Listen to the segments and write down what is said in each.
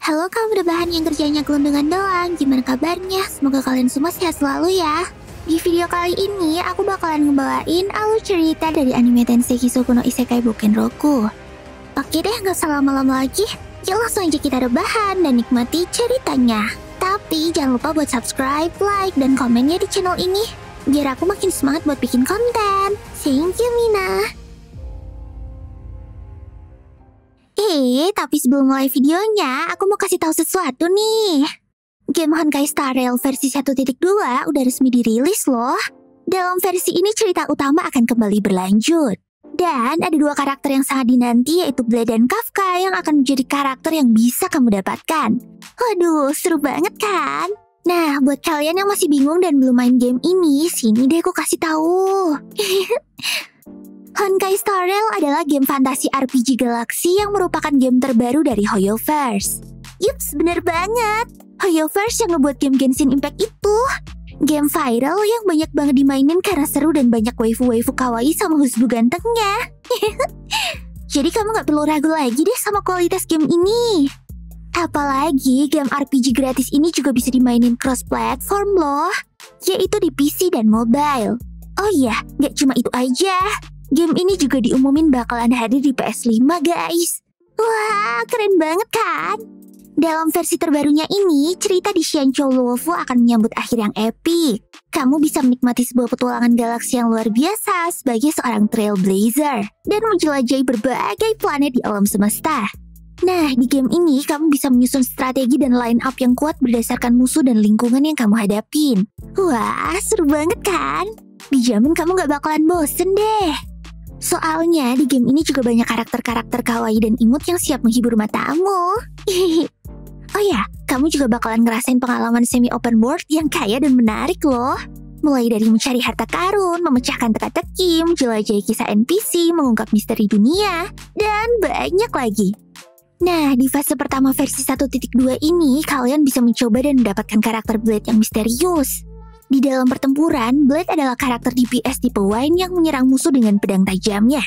Halo kamu rebahan yang kerjanya gelundungan doang, gimana kabarnya? Semoga kalian semua sehat selalu ya. Di video kali ini, aku bakalan ngebawain alur cerita dari anime Tensei Kisoku no Isekai Boken Roku. Oke deh, nggak usah lama-lama lagi. Yuk langsung aja kita rebahan dan nikmati ceritanya. Tapi jangan lupa buat subscribe, like, dan komennya di channel ini. Biar aku makin semangat buat bikin konten. Thank you, Mina. Eh, tapi sebelum mulai videonya, aku mau kasih tahu sesuatu nih. Game Honkai Star Rail versi 1.2 udah resmi dirilis loh. Dalam versi ini cerita utama akan kembali berlanjut. Dan ada dua karakter yang sangat dinanti yaitu Blade dan Kafka yang akan menjadi karakter yang bisa kamu dapatkan. Waduh, seru banget kan? Nah, buat kalian yang masih bingung dan belum main game ini, sini deh aku kasih tahu. Honkai Star Rail adalah game fantasi RPG galaksi yang merupakan game terbaru dari Hoyoverse. Yups, bener banget. Hoyoverse yang ngebuat game Genshin Impact itu. Game viral yang banyak banget dimainin karena seru dan banyak waifu-waifu kawaii sama husbu gantengnya. Jadi kamu gak perlu ragu lagi deh sama kualitas game ini. Apalagi game RPG gratis ini juga bisa dimainin cross-platform loh, yaitu di PC dan mobile. Oh iya, gak cuma itu aja. Game ini juga diumumin bakalan hadir di PS5 guys. Wah, keren banget kan? Dalam versi terbarunya ini, cerita di Xianzhou Luofu akan menyambut akhir yang epic. Kamu bisa menikmati sebuah petualangan galaksi yang luar biasa sebagai seorang trailblazer dan menjelajahi berbagai planet di alam semesta. Nah, di game ini kamu bisa menyusun strategi dan line up yang kuat berdasarkan musuh dan lingkungan yang kamu hadapin. Wah, seru banget kan? Dijamin kamu gak bakalan bosen deh. Soalnya di game ini juga banyak karakter-karakter kawaii dan imut yang siap menghibur matamu. oh ya, kamu juga bakalan ngerasain pengalaman semi open world yang kaya dan menarik loh. Mulai dari mencari harta karun, memecahkan teka-teki, menjelajahi kisah NPC, mengungkap misteri dunia, dan banyak lagi. Nah, di fase pertama versi 1.2 ini, kalian bisa mencoba dan mendapatkan karakter Blade yang misterius. Di dalam pertempuran, Blade adalah karakter DPS tipe Wine yang menyerang musuh dengan pedang tajamnya.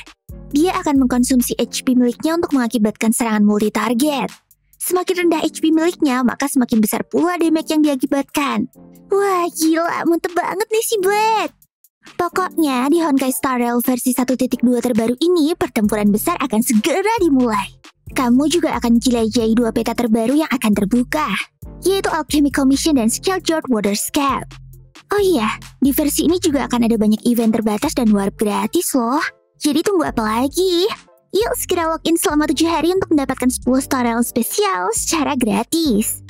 Dia akan mengkonsumsi HP miliknya untuk mengakibatkan serangan multi-target. Semakin rendah HP miliknya, maka semakin besar pula damage yang diakibatkan. Wah, gila, mantep banget nih si Blade! Pokoknya, di Honkai Star Rail versi 1.2 terbaru ini, pertempuran besar akan segera dimulai. Kamu juga akan jelajahi dua peta terbaru yang akan terbuka, yaitu Alchemy Commission dan Skeljord Waterscape. Oh iya, di versi ini juga akan ada banyak event terbatas dan warp gratis loh. Jadi tunggu apa lagi? Yuk segera login selama 7 hari untuk mendapatkan 10 star spesial secara gratis.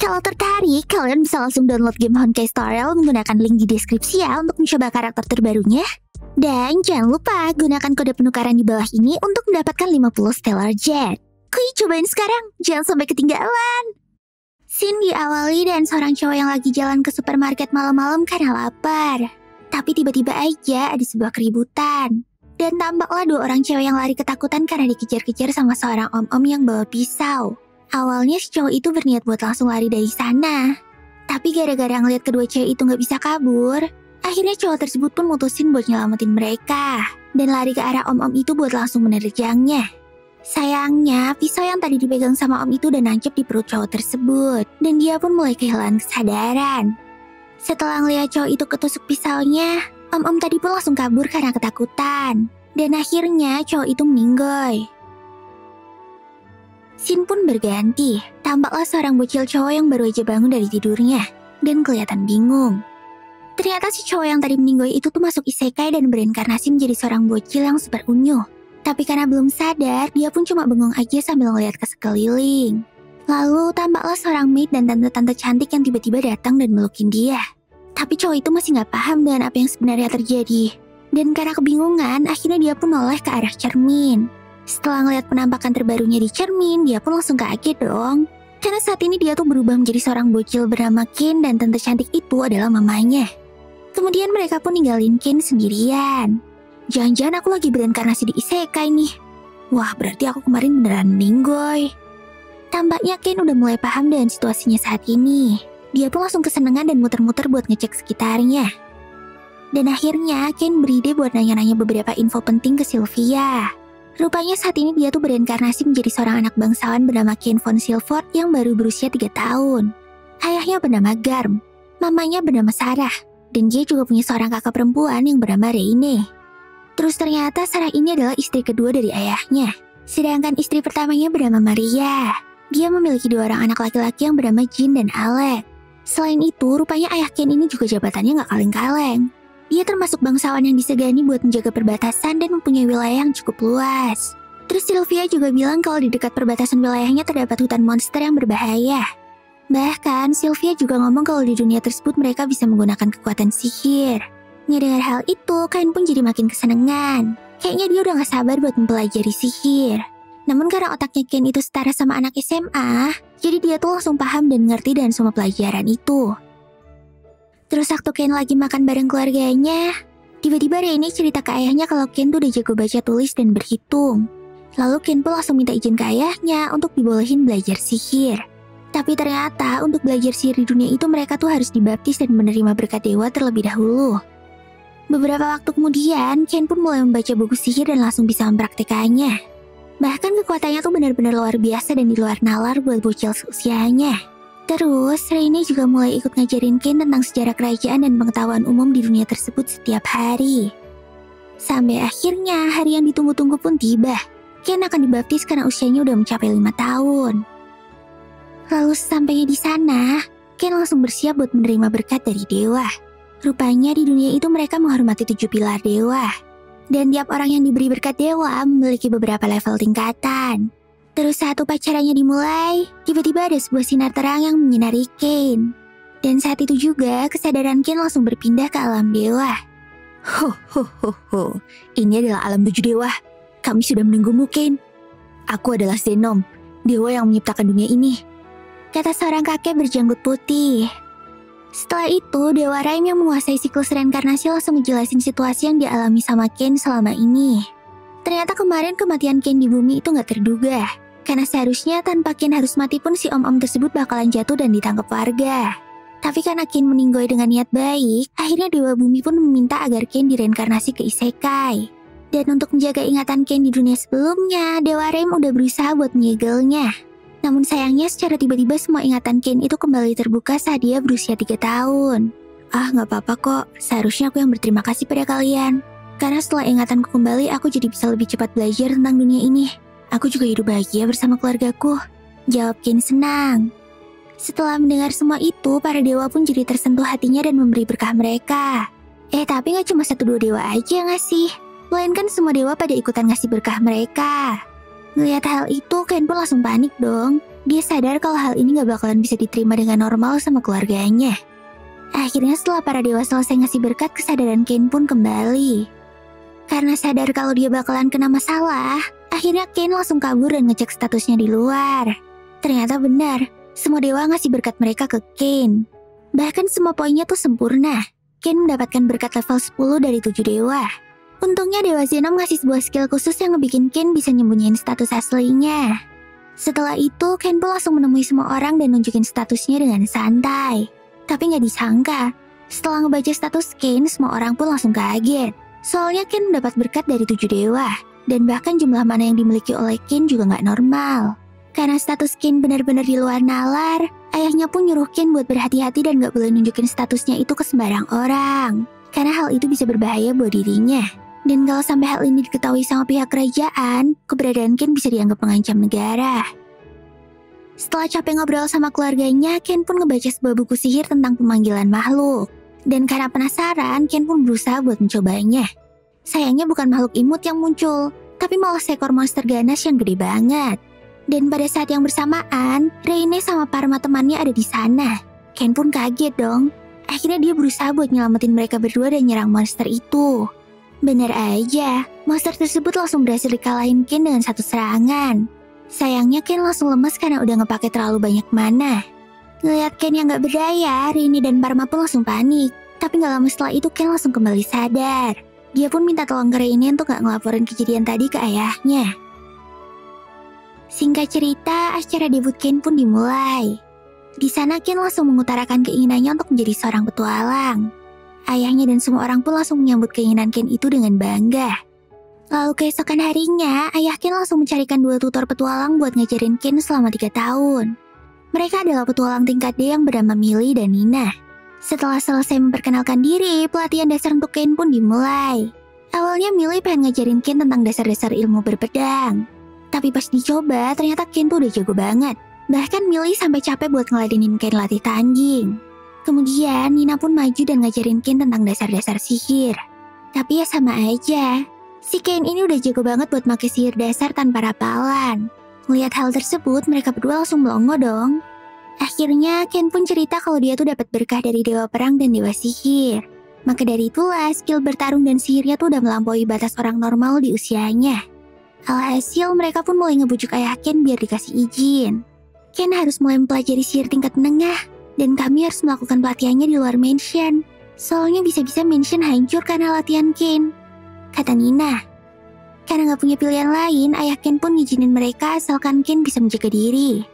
Kalau tertarik, kalian bisa langsung download game Honkai Star Rail menggunakan link di deskripsi ya untuk mencoba karakter terbarunya. Dan jangan lupa gunakan kode penukaran di bawah ini untuk mendapatkan 50 Stellar Jet. Kui cobain sekarang, jangan sampai ketinggalan. Scene diawali dan seorang cowok yang lagi jalan ke supermarket malam-malam karena lapar. Tapi tiba-tiba aja ada sebuah keributan. Dan tampaklah dua orang cewek yang lari ketakutan karena dikejar-kejar sama seorang om-om yang bawa pisau. Awalnya si cowok itu berniat buat langsung lari dari sana. Tapi gara-gara ngeliat kedua cewek itu nggak bisa kabur, akhirnya cowok tersebut pun mutusin buat nyelamatin mereka. Dan lari ke arah om-om itu buat langsung menerjangnya. Sayangnya, pisau yang tadi dipegang sama om itu udah nancep di perut cowok tersebut. Dan dia pun mulai kehilangan kesadaran. Setelah ngeliat cowok itu ketusuk pisaunya, om-om tadi pun langsung kabur karena ketakutan. Dan akhirnya cowok itu meninggoy. Sin pun berganti. Tampaklah seorang bocil cowok yang baru aja bangun dari tidurnya. Dan kelihatan bingung. Ternyata si cowok yang tadi meninggoy itu tuh masuk isekai dan berinkarnasi menjadi seorang bocil yang super unyu. Tapi karena belum sadar, dia pun cuma bengong aja sambil ngeliat ke sekeliling. Lalu tampaklah seorang maid dan tante-tante cantik yang tiba-tiba datang dan melukin dia. Tapi cowok itu masih nggak paham dengan apa yang sebenarnya terjadi. Dan karena kebingungan, akhirnya dia pun noleh ke arah cermin. Setelah ngeliat penampakan terbarunya di cermin, dia pun langsung kaget dong. Karena saat ini dia tuh berubah menjadi seorang bocil bernama Ken dan tante cantik itu adalah mamanya. Kemudian mereka pun ninggalin Ken sendirian. Jangan-jangan aku lagi berinkarnasi di isekai nih. Wah, berarti aku kemarin beneran meninggoy. Tampaknya Ken udah mulai paham dengan situasinya saat ini. Dia pun langsung kesenangan dan muter-muter buat ngecek sekitarnya. Dan akhirnya Ken beride buat nanya-nanya beberapa info penting ke Sylvia. Rupanya saat ini dia tuh bereinkarnasi menjadi seorang anak bangsawan bernama Ken von Silford yang baru berusia 3 tahun. Ayahnya bernama Garm, mamanya bernama Sarah, dan dia juga punya seorang kakak perempuan yang bernama Reine. Terus ternyata Sarah ini adalah istri kedua dari ayahnya. Sedangkan istri pertamanya bernama Maria. Dia memiliki dua orang anak laki-laki yang bernama Jin dan Alec. Selain itu, rupanya ayah Ken ini juga jabatannya nggak kaleng-kaleng. Dia termasuk bangsawan yang disegani buat menjaga perbatasan dan mempunyai wilayah yang cukup luas. Terus Sylvia juga bilang kalau di dekat perbatasan wilayahnya terdapat hutan monster yang berbahaya. Bahkan Sylvia juga ngomong kalau di dunia tersebut mereka bisa menggunakan kekuatan sihir. Ngedengar hal itu, Kain pun jadi makin kesenangan. Kayaknya dia udah gak sabar buat mempelajari sihir. Namun karena otaknya Ken itu setara sama anak SMA, jadi dia tuh langsung paham dan ngerti dengan semua pelajaran itu. Terus waktu Ken lagi makan bareng keluarganya, tiba-tiba Rene cerita ke ayahnya kalau Ken tuh udah jago baca tulis dan berhitung. Lalu Ken pun langsung minta izin ke ayahnya untuk dibolehin belajar sihir. Tapi ternyata untuk belajar sihir di dunia itu mereka tuh harus dibaptis dan menerima berkat dewa terlebih dahulu. Beberapa waktu kemudian, Ken pun mulai membaca buku sihir dan langsung bisa mempraktekannya. Bahkan kekuatannya tuh benar-benar luar biasa dan di luar nalar buat bocil seusianya. Terus, Rainy juga mulai ikut ngajarin Ken tentang sejarah kerajaan dan pengetahuan umum di dunia tersebut setiap hari. Sampai akhirnya hari yang ditunggu-tunggu pun tiba. Ken akan dibaptis karena usianya udah mencapai lima tahun. Lalu sampainya di sana, Ken langsung bersiap buat menerima berkat dari dewa. Rupanya di dunia itu mereka menghormati tujuh pilar dewa. Dan tiap orang yang diberi berkat dewa memiliki beberapa level tingkatan. Terus saat upacaranya dimulai, tiba-tiba ada sebuah sinar terang yang menyinari Kane. Dan saat itu juga kesadaran Kane langsung berpindah ke alam dewa. Ho ho ho ho, ini adalah alam tujuh dewa. Kami sudah menunggumu Kane. Aku adalah Zenom, dewa yang menciptakan dunia ini. Kata seorang kakek berjanggut putih. Setelah itu, Dewa Raim yang menguasai siklus reinkarnasi langsung menjelasin situasi yang dialami sama Ken selama ini. Ternyata kemarin kematian Ken di bumi itu nggak terduga. Karena seharusnya tanpa Ken harus mati pun si om-om tersebut bakalan jatuh dan ditangkap warga. Tapi karena Ken meninggoy dengan niat baik, akhirnya Dewa Bumi pun meminta agar Ken direinkarnasi ke Isekai. Dan untuk menjaga ingatan Ken di dunia sebelumnya, Dewa Rem udah berusaha buat menyegelnya. Namun sayangnya secara tiba-tiba semua ingatan Ken itu kembali terbuka saat dia berusia 3 tahun. Ah nggak apa-apa kok, seharusnya aku yang berterima kasih pada kalian. Karena setelah ingatanku kembali, aku jadi bisa lebih cepat belajar tentang dunia ini. Aku juga hidup bahagia bersama keluargaku. Jawab Ken senang. Setelah mendengar semua itu, para dewa pun jadi tersentuh hatinya dan memberi berkah mereka. Eh, tapi nggak cuma satu dua dewa aja nggak sih? Melainkan semua dewa pada ikutan ngasih berkah mereka. Ngeliat hal itu, Ken pun langsung panik dong. Dia sadar kalau hal ini nggak bakalan bisa diterima dengan normal sama keluarganya. Akhirnya setelah para dewa selesai ngasih berkat, kesadaran Ken pun kembali. Karena sadar kalau dia bakalan kena masalah, Akhirnya Kane langsung kabur dan ngecek statusnya di luar. Ternyata benar, semua dewa ngasih berkat mereka ke Kane. Bahkan semua poinnya tuh sempurna. Kane mendapatkan berkat level 10 dari 7 dewa. Untungnya Dewa Zenom ngasih sebuah skill khusus yang ngebikin Ken bisa nyembunyiin status aslinya. Setelah itu, Ken pun langsung menemui semua orang dan nunjukin statusnya dengan santai. Tapi nggak disangka, setelah ngebaca status Ken, semua orang pun langsung kaget. Soalnya Ken mendapat berkat dari tujuh dewa. Dan bahkan jumlah mana yang dimiliki oleh Ken juga nggak normal. Karena status Ken benar-benar di luar nalar, ayahnya pun nyuruh Ken buat berhati-hati dan gak boleh nunjukin statusnya itu ke sembarang orang. Karena hal itu bisa berbahaya buat dirinya. Dan kalau sampai hal ini diketahui sama pihak kerajaan, keberadaan Ken bisa dianggap mengancam negara. Setelah capek ngobrol sama keluarganya, Ken pun ngebaca sebuah buku sihir tentang pemanggilan makhluk. Dan karena penasaran, Ken pun berusaha buat mencobanya. Sayangnya bukan makhluk imut yang muncul, tapi malah seekor monster ganas yang gede banget. Dan pada saat yang bersamaan, Reine sama Parma temannya ada di sana. Ken pun kaget dong. Akhirnya dia berusaha buat nyelamatin mereka berdua dan nyerang monster itu. Bener aja, monster tersebut langsung berhasil dikalahin Ken dengan satu serangan. Sayangnya Ken langsung lemas karena udah ngepake terlalu banyak mana. Ngeliat Ken yang gak berdaya, Rini dan Parma pun langsung panik. Tapi gak lama setelah itu Ken langsung kembali sadar. Dia pun minta tolong ke ini untuk gak ngelaporin kejadian tadi ke ayahnya. Singkat cerita, acara debut Ken pun dimulai. Di sana Ken langsung mengutarakan keinginannya untuk menjadi seorang petualang. Ayahnya dan semua orang pun langsung menyambut keinginan Ken itu dengan bangga. Lalu keesokan harinya, ayah Ken langsung mencarikan dua tutor petualang buat ngajarin Ken selama tiga tahun. Mereka adalah petualang tingkat D yang bernama Millie dan Nina. Setelah selesai memperkenalkan diri, pelatihan dasar untuk Ken pun dimulai. Awalnya Millie pengen ngajarin Ken tentang dasar-dasar ilmu berpedang. Tapi pas dicoba, ternyata Ken tuh udah jago banget. Bahkan Millie sampai capek buat ngeladenin Ken latih tanding. Kemudian Nina pun maju dan ngajarin Ken tentang dasar-dasar sihir. Tapi ya sama aja, Si Ken ini udah jago banget buat pakai sihir dasar tanpa rapalan. Melihat hal tersebut, mereka berdua langsung melongo dong. Akhirnya, Ken pun cerita kalau dia tuh dapat berkah dari Dewa Perang dan Dewa Sihir. Maka dari itulah, skill bertarung dan sihirnya tuh udah melampaui batas orang normal di usianya. Alhasil, mereka pun mulai ngebujuk ayah Ken biar dikasih izin. Ken harus mulai mempelajari sihir tingkat menengah, dan kami harus melakukan pelatihannya di luar mansion. Soalnya bisa-bisa mansion hancur karena latihan Ken kata Nina. Karena gak punya pilihan lain, ayah Ken pun ngizinin mereka asalkan Ken bisa menjaga diri.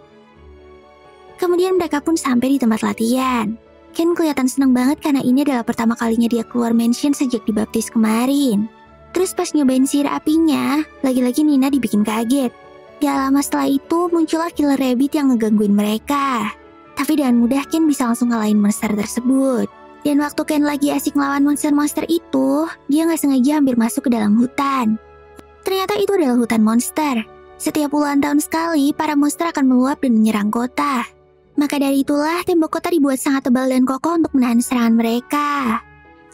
Kemudian mereka pun sampai di tempat latihan. Ken kelihatan senang banget karena ini adalah pertama kalinya dia keluar mansion sejak dibaptis kemarin. Terus pas nyobain sihir apinya, lagi-lagi Nina dibikin kaget. Gak lama setelah itu muncullah killer rabbit yang ngegangguin mereka. Tapi dengan mudah Ken bisa langsung ngalahin monster tersebut. Dan waktu Ken lagi asik ngelawan monster-monster itu, dia nggak sengaja hampir masuk ke dalam hutan. Ternyata itu adalah hutan monster. Setiap puluhan tahun sekali, para monster akan meluap dan menyerang kota. Maka dari itulah tembok kota dibuat sangat tebal dan kokoh untuk menahan serangan mereka.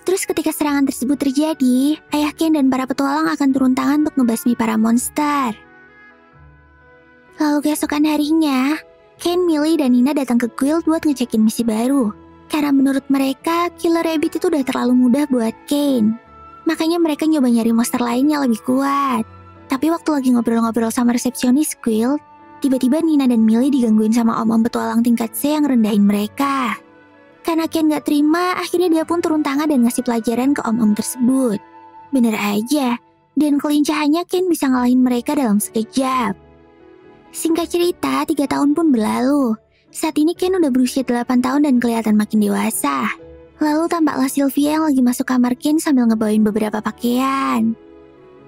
Terus ketika serangan tersebut terjadi, ayah Ken dan para petualang akan turun tangan untuk ngebasmi para monster. Lalu keesokan harinya, Ken, Millie, dan Nina datang ke guild buat ngecekin misi baru. Karena menurut mereka, Killer Rabbit itu udah terlalu mudah buat Kane. Makanya mereka nyoba nyari monster lain yang lebih kuat. Tapi waktu lagi ngobrol-ngobrol sama resepsionis Quill, tiba-tiba Nina dan Millie digangguin sama om-om petualang tingkat C yang rendahin mereka. Karena Ken gak terima, akhirnya dia pun turun tangan dan ngasih pelajaran ke om-om tersebut. Bener aja, dan kelincahannya Ken bisa ngalahin mereka dalam sekejap. Singkat cerita, tiga tahun pun berlalu. Saat ini Ken udah berusia 8 tahun dan kelihatan makin dewasa. Lalu tampaklah Sylvia yang lagi masuk kamar Ken sambil ngebawain beberapa pakaian.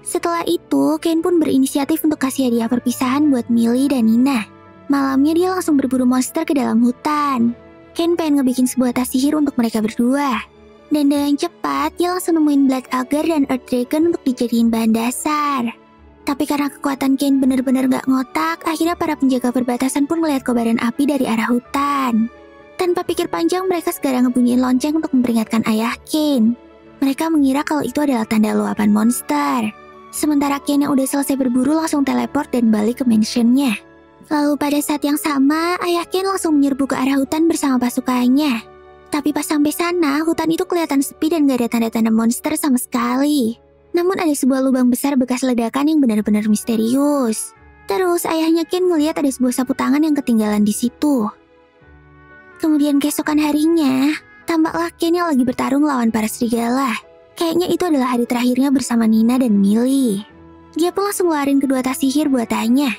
Setelah itu, Ken pun berinisiatif untuk kasih hadiah perpisahan buat Millie dan Nina. Malamnya dia langsung berburu monster ke dalam hutan. Ken pengen ngebikin sebuah tas sihir untuk mereka berdua. Dan dengan cepat, dia langsung nemuin Black Agar dan Earth Dragon untuk dijadiin bahan dasar. Tapi karena kekuatan Kane benar-benar gak ngotak, akhirnya para penjaga perbatasan pun melihat kobaran api dari arah hutan. Tanpa pikir panjang, mereka segera ngebunyiin lonceng untuk memperingatkan ayah Kane. Mereka mengira kalau itu adalah tanda luapan monster. Sementara Kane yang udah selesai berburu langsung teleport dan balik ke mansionnya. Lalu pada saat yang sama, ayah Ken langsung menyerbu ke arah hutan bersama pasukannya. Tapi pas sampai sana, hutan itu kelihatan sepi dan gak ada tanda-tanda monster sama sekali. Namun ada sebuah lubang besar bekas ledakan yang benar-benar misterius. Terus ayahnya Ken ngeliat ada sebuah sapu tangan yang ketinggalan di situ. Kemudian keesokan harinya, tampaklah Ken yang lagi bertarung lawan para serigala. Kayaknya itu adalah hari terakhirnya bersama Nina dan Millie. Dia pun langsung ngeluarin kedua tas sihir buatannya.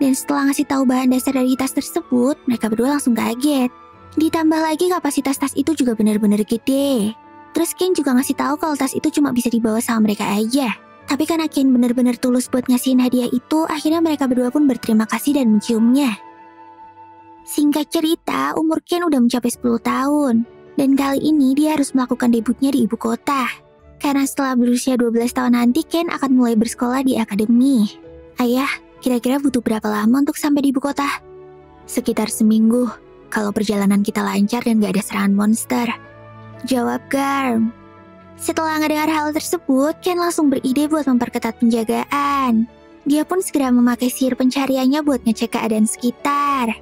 Dan setelah ngasih tahu bahan dasar dari tas tersebut, mereka berdua langsung kaget. Ditambah lagi kapasitas tas itu juga benar-benar gede. Terus Ken juga ngasih tahu kalau tas itu cuma bisa dibawa sama mereka aja. Tapi karena Ken benar-benar tulus buat ngasihin hadiah itu, akhirnya mereka berdua pun berterima kasih dan menciumnya. Singkat cerita, umur Ken udah mencapai 10 tahun. Dan kali ini dia harus melakukan debutnya di ibu kota. Karena setelah berusia 12 tahun nanti, Ken akan mulai bersekolah di akademi. Ayah, kira-kira butuh berapa lama untuk sampai di ibu kota? Sekitar seminggu, kalau perjalanan kita lancar dan gak ada serangan monster. Jawab Garm. Setelah mendengar hal tersebut, Ken langsung beride buat memperketat penjagaan. Dia pun segera memakai sihir pencariannya buat ngecek keadaan sekitar.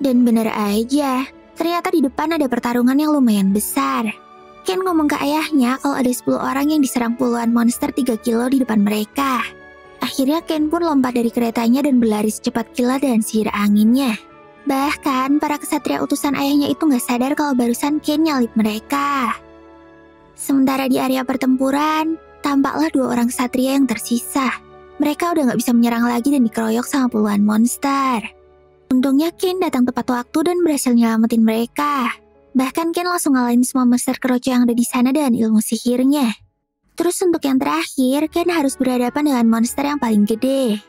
Dan benar aja, ternyata di depan ada pertarungan yang lumayan besar. Ken ngomong ke ayahnya kalau ada 10 orang yang diserang puluhan monster 3 kilo di depan mereka. Akhirnya Ken pun lompat dari keretanya dan berlari secepat kilat dan sihir anginnya. Bahkan, para kesatria utusan ayahnya itu nggak sadar kalau barusan Ken nyalip mereka. Sementara di area pertempuran, tampaklah dua orang satria yang tersisa. Mereka udah nggak bisa menyerang lagi dan dikeroyok sama puluhan monster. Untungnya Ken datang tepat waktu dan berhasil nyelamatin mereka. Bahkan Ken langsung ngalahin semua monster keroco yang ada di sana dengan ilmu sihirnya. Terus untuk yang terakhir, Ken harus berhadapan dengan monster yang paling gede.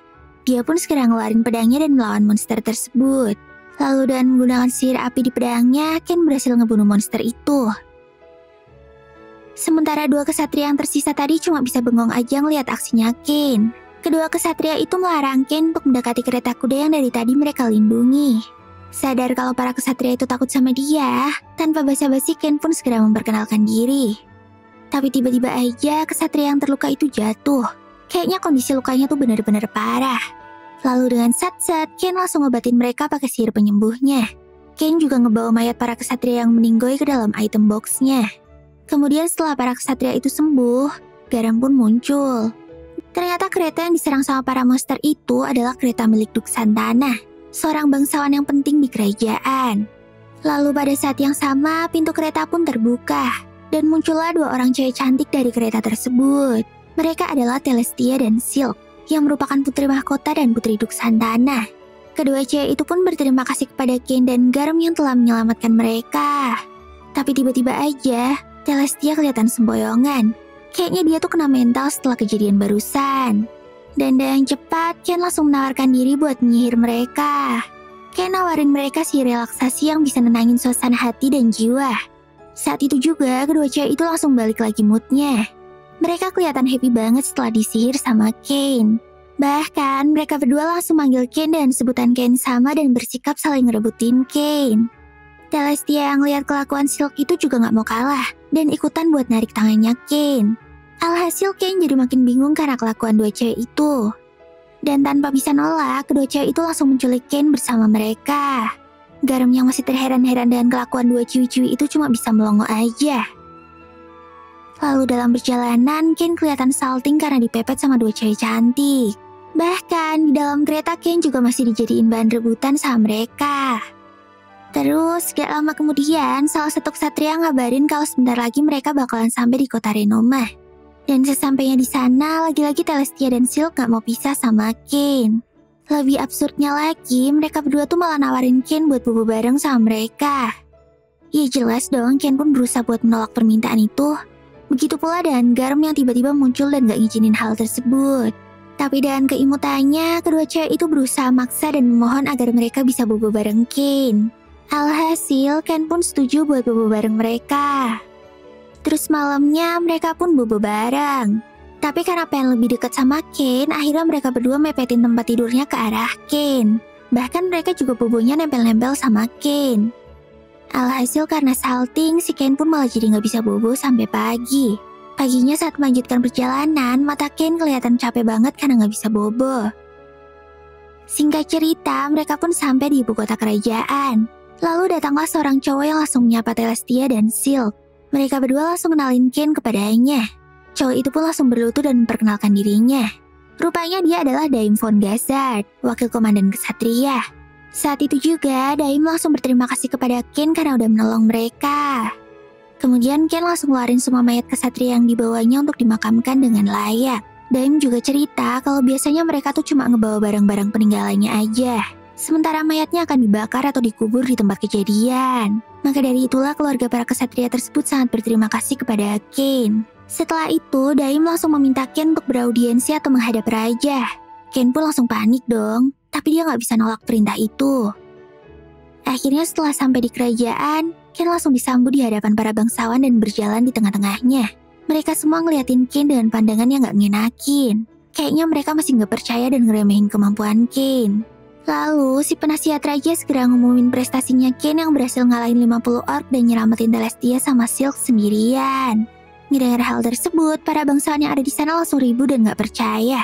Dia pun segera ngeluarin pedangnya dan melawan monster tersebut. Lalu dengan menggunakan sihir api di pedangnya, Ken berhasil ngebunuh monster itu. Sementara dua kesatria yang tersisa tadi cuma bisa bengong aja ngeliat aksinya Ken. Kedua kesatria itu melarang Ken untuk mendekati kereta kuda yang dari tadi mereka lindungi. Sadar kalau para kesatria itu takut sama dia, tanpa basa-basi Ken pun segera memperkenalkan diri. Tapi tiba-tiba aja kesatria yang terluka itu jatuh. Kayaknya kondisi lukanya tuh benar-benar parah. Lalu dengan sat-sat, Ken langsung ngobatin mereka pakai sihir penyembuhnya. Ken juga ngebawa mayat para kesatria yang meninggoy ke dalam item boxnya. Kemudian setelah para kesatria itu sembuh, garam pun muncul. Ternyata kereta yang diserang sama para monster itu adalah kereta milik Duk Santana, seorang bangsawan yang penting di kerajaan. Lalu pada saat yang sama, pintu kereta pun terbuka, dan muncullah dua orang cewek cantik dari kereta tersebut. Mereka adalah Telestia dan Silk, yang merupakan putri mahkota dan putri Duk Santana. Kedua cewek itu pun berterima kasih kepada Ken dan Garam yang telah menyelamatkan mereka. Tapi tiba-tiba aja, Telestia kelihatan semboyongan. Kayaknya dia tuh kena mental setelah kejadian barusan. Dan dengan cepat, Ken langsung menawarkan diri buat menyihir mereka. Ken nawarin mereka si relaksasi yang bisa nenangin suasana hati dan jiwa. Saat itu juga, kedua cewek itu langsung balik lagi moodnya. Mereka kelihatan happy banget setelah disihir sama Kane. Bahkan, mereka berdua langsung manggil Kane dan sebutan Kane sama dan bersikap saling ngerebutin Kane. Celestia yang lihat kelakuan Silk itu juga gak mau kalah dan ikutan buat narik tangannya Kane. Alhasil Kane jadi makin bingung karena kelakuan dua cewek itu. Dan tanpa bisa nolak, kedua cewek itu langsung menculik Kane bersama mereka. Garam yang masih terheran-heran dengan kelakuan dua ciwi-ciwi itu cuma bisa melongo aja. Lalu dalam perjalanan, Ken kelihatan salting karena dipepet sama dua cewek cantik. Bahkan di dalam kereta Ken juga masih dijadiin bahan rebutan sama mereka. Terus, gak lama kemudian, salah satu ksatria ngabarin kalau sebentar lagi mereka bakalan sampai di kota Renoma. Dan sesampainya di sana, lagi-lagi Telestia dan Silk gak mau pisah sama Ken. Lebih absurdnya lagi, mereka berdua tuh malah nawarin Ken buat bobo bareng sama mereka. Ya jelas dong, Ken pun berusaha buat menolak permintaan itu. Begitu pula dengan Garm yang tiba-tiba muncul dan gak ngizinin hal tersebut. Tapi dengan keimutannya, kedua cewek itu berusaha maksa dan memohon agar mereka bisa bobo bareng Ken. Alhasil, Ken pun setuju buat bobo bareng mereka. Terus malamnya mereka pun bobo bareng. Tapi karena pengen lebih dekat sama Kane, akhirnya mereka berdua mepetin tempat tidurnya ke arah Kane. Bahkan mereka juga bobonya nempel-nempel sama Kane. Alhasil karena salting, si Kane pun malah jadi nggak bisa bobo sampai pagi. Paginya saat melanjutkan perjalanan, mata Kane kelihatan capek banget karena nggak bisa bobo. Singkat cerita, mereka pun sampai di ibu kota kerajaan. Lalu datanglah seorang cowok yang langsung menyapa Telestia dan Silk. Mereka berdua langsung kenalin Kane kepadanya. Cowok itu pun langsung berlutut dan memperkenalkan dirinya. Rupanya dia adalah Daim von Gazard, wakil komandan kesatria. Saat itu juga, Daim langsung berterima kasih kepada Ken karena udah menolong mereka. Kemudian Ken langsung ngeluarin semua mayat kesatria yang dibawanya untuk dimakamkan dengan layak. Daim juga cerita kalau biasanya mereka tuh cuma ngebawa barang-barang peninggalannya aja. Sementara mayatnya akan dibakar atau dikubur di tempat kejadian. Maka dari itulah keluarga para kesatria tersebut sangat berterima kasih kepada Ken. Setelah itu, Daim langsung meminta Ken untuk beraudiensi atau menghadap raja. Ken pun langsung panik dong, tapi dia nggak bisa nolak perintah itu. Akhirnya setelah sampai di kerajaan, Ken langsung disambut di hadapan para bangsawan dan berjalan di tengah-tengahnya. Mereka semua ngeliatin Ken dengan pandangan yang nggak ngenakin. Kayaknya mereka masih nggak percaya dan ngeremehin kemampuan Ken. Lalu, si penasihat raja segera ngumumin prestasinya Ken yang berhasil ngalahin 50 orc dan nyelamatin Celestia sama Silk sendirian. Mendengar hal tersebut, para bangsawan yang ada di sana langsung ribu dan gak percaya.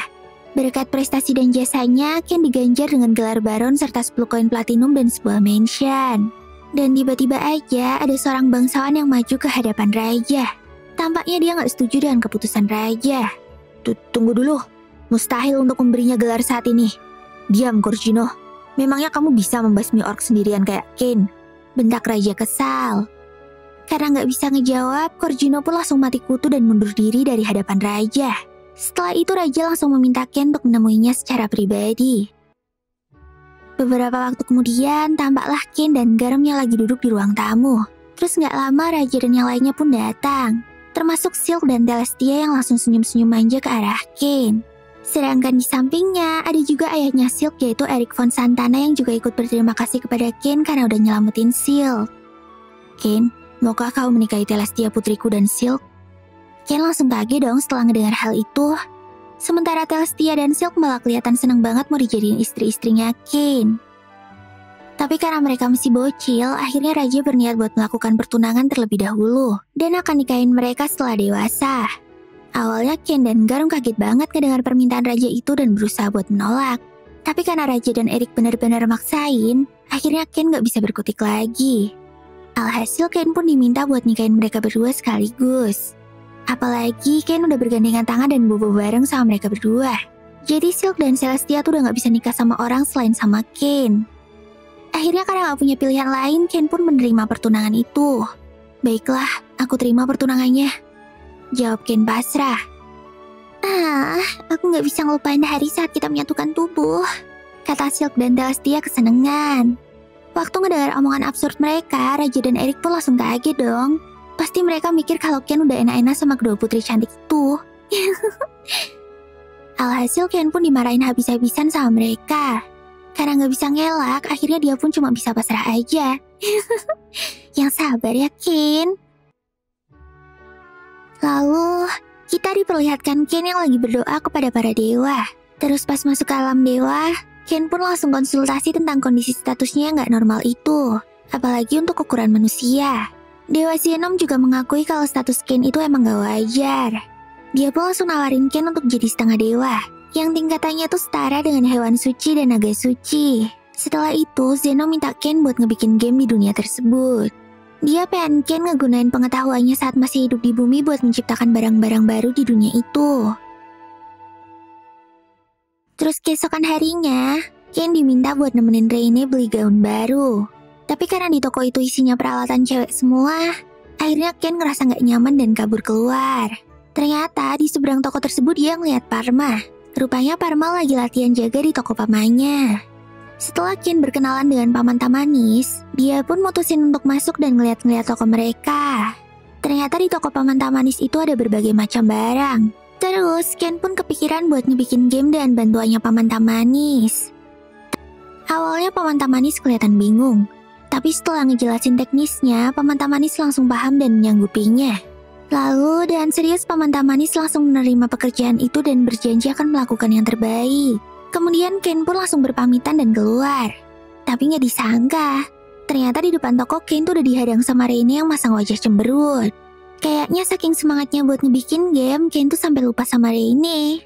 Berkat prestasi dan jasanya, Ken diganjar dengan gelar baron serta 10 koin platinum dan sebuah mansion. Dan tiba-tiba aja ada seorang bangsawan yang maju ke hadapan raja. Tampaknya dia gak setuju dengan keputusan raja. Tunggu dulu, mustahil untuk memberinya gelar saat ini. Diam, Corgino. Memangnya kamu bisa membasmi orc sendirian kayak Ken? Bentak raja kesal. Karena nggak bisa ngejawab, Korjino pun langsung mati kutu dan mundur diri dari hadapan Raja. Setelah itu Raja langsung meminta Ken untuk menemuinya secara pribadi. Beberapa waktu kemudian, tampaklah Ken dan Garamnya lagi duduk di ruang tamu. Terus nggak lama Raja dan yang lainnya pun datang. termasuk Silk dan Celestia yang langsung senyum-senyum manja ke arah Ken. Sedangkan di sampingnya ada juga ayahnya Silk yaitu Eric Von Santana yang juga ikut berterima kasih kepada Ken karena udah nyelamatin Silk. Ken, maukah kau menikahi Celestia putriku dan Silk? Ken langsung kaget dong setelah ngedengar hal itu. Sementara Celestia dan Silk malah kelihatan seneng banget mau dijadiin istri-istrinya Ken. Tapi karena mereka masih bocil, akhirnya Raja berniat buat melakukan pertunangan terlebih dahulu dan akan nikahin mereka setelah dewasa. Awalnya Ken dan Garung kaget banget kedengar permintaan Raja itu dan berusaha buat menolak. Tapi karena Raja dan Erik benar-benar maksain, akhirnya Ken gak bisa berkutik lagi. Alhasil Ken pun diminta buat nikahin mereka berdua sekaligus. Apalagi Ken udah bergandengan tangan dan bobo bareng sama mereka berdua. Jadi Silk dan Celestia tuh udah gak bisa nikah sama orang selain sama Ken. Akhirnya karena gak punya pilihan lain, Ken pun menerima pertunangan itu. Baiklah, aku terima pertunangannya. Jawab Ken pasrah. Ah, aku gak bisa ngelupain hari saat kita menyatukan tubuh. Kata Silk dan Celestia kesenengan. Waktu ngedengar omongan absurd mereka, Raja dan Erik pun langsung kaget dong. Pasti mereka mikir kalau Ken udah enak-enak sama kedua putri cantik itu. Alhasil Ken pun dimarahin habis-habisan sama mereka. Karena gak bisa ngelak, akhirnya dia pun cuma bisa pasrah aja. Yang sabar ya, Ken. Lalu, kita diperlihatkan Ken yang lagi berdoa kepada para dewa. Terus pas masuk ke alam dewa, Ken pun langsung konsultasi tentang kondisi statusnya yang gak normal itu. Apalagi untuk ukuran manusia. Dewa Zenom juga mengakui kalau status Ken itu emang gak wajar. Dia pun langsung nawarin Ken untuk jadi setengah dewa, yang tingkatannya tuh setara dengan hewan suci dan naga suci. Setelah itu, Zeno minta Ken buat ngebikin game di dunia tersebut. Dia pengen Ken ngegunain pengetahuannya saat masih hidup di bumi buat menciptakan barang-barang baru di dunia itu. Terus keesokan harinya, Ken diminta buat nemenin Reine beli gaun baru. Tapi karena di toko itu isinya peralatan cewek semua, akhirnya Ken ngerasa nggak nyaman dan kabur keluar. Ternyata di seberang toko tersebut dia ngeliat Parma. Rupanya Parma lagi latihan jaga di toko pamannya. Setelah Ken berkenalan dengan paman Tamanis, dia pun mutusin untuk masuk dan ngeliat-ngeliat toko mereka. Ternyata di toko paman Tamanis itu ada berbagai macam barang. Terus Ken pun kepikiran buat ngebikin game dengan bantuannya paman Tamanis. Awalnya paman Tamanis kelihatan bingung, tapi setelah ngejelasin teknisnya, paman Tamanis langsung paham dan menyanggupinya. Lalu dengan serius paman Tamanis langsung menerima pekerjaan itu dan berjanji akan melakukan yang terbaik. Kemudian Ken pun langsung berpamitan dan keluar. Tapi nggak disangka, ternyata di depan toko Ken tuh udah dihadang sama Reine yang masang wajah cemberut. Kayaknya saking semangatnya buat ngebikin game, Ken tuh sampai lupa sama Reine.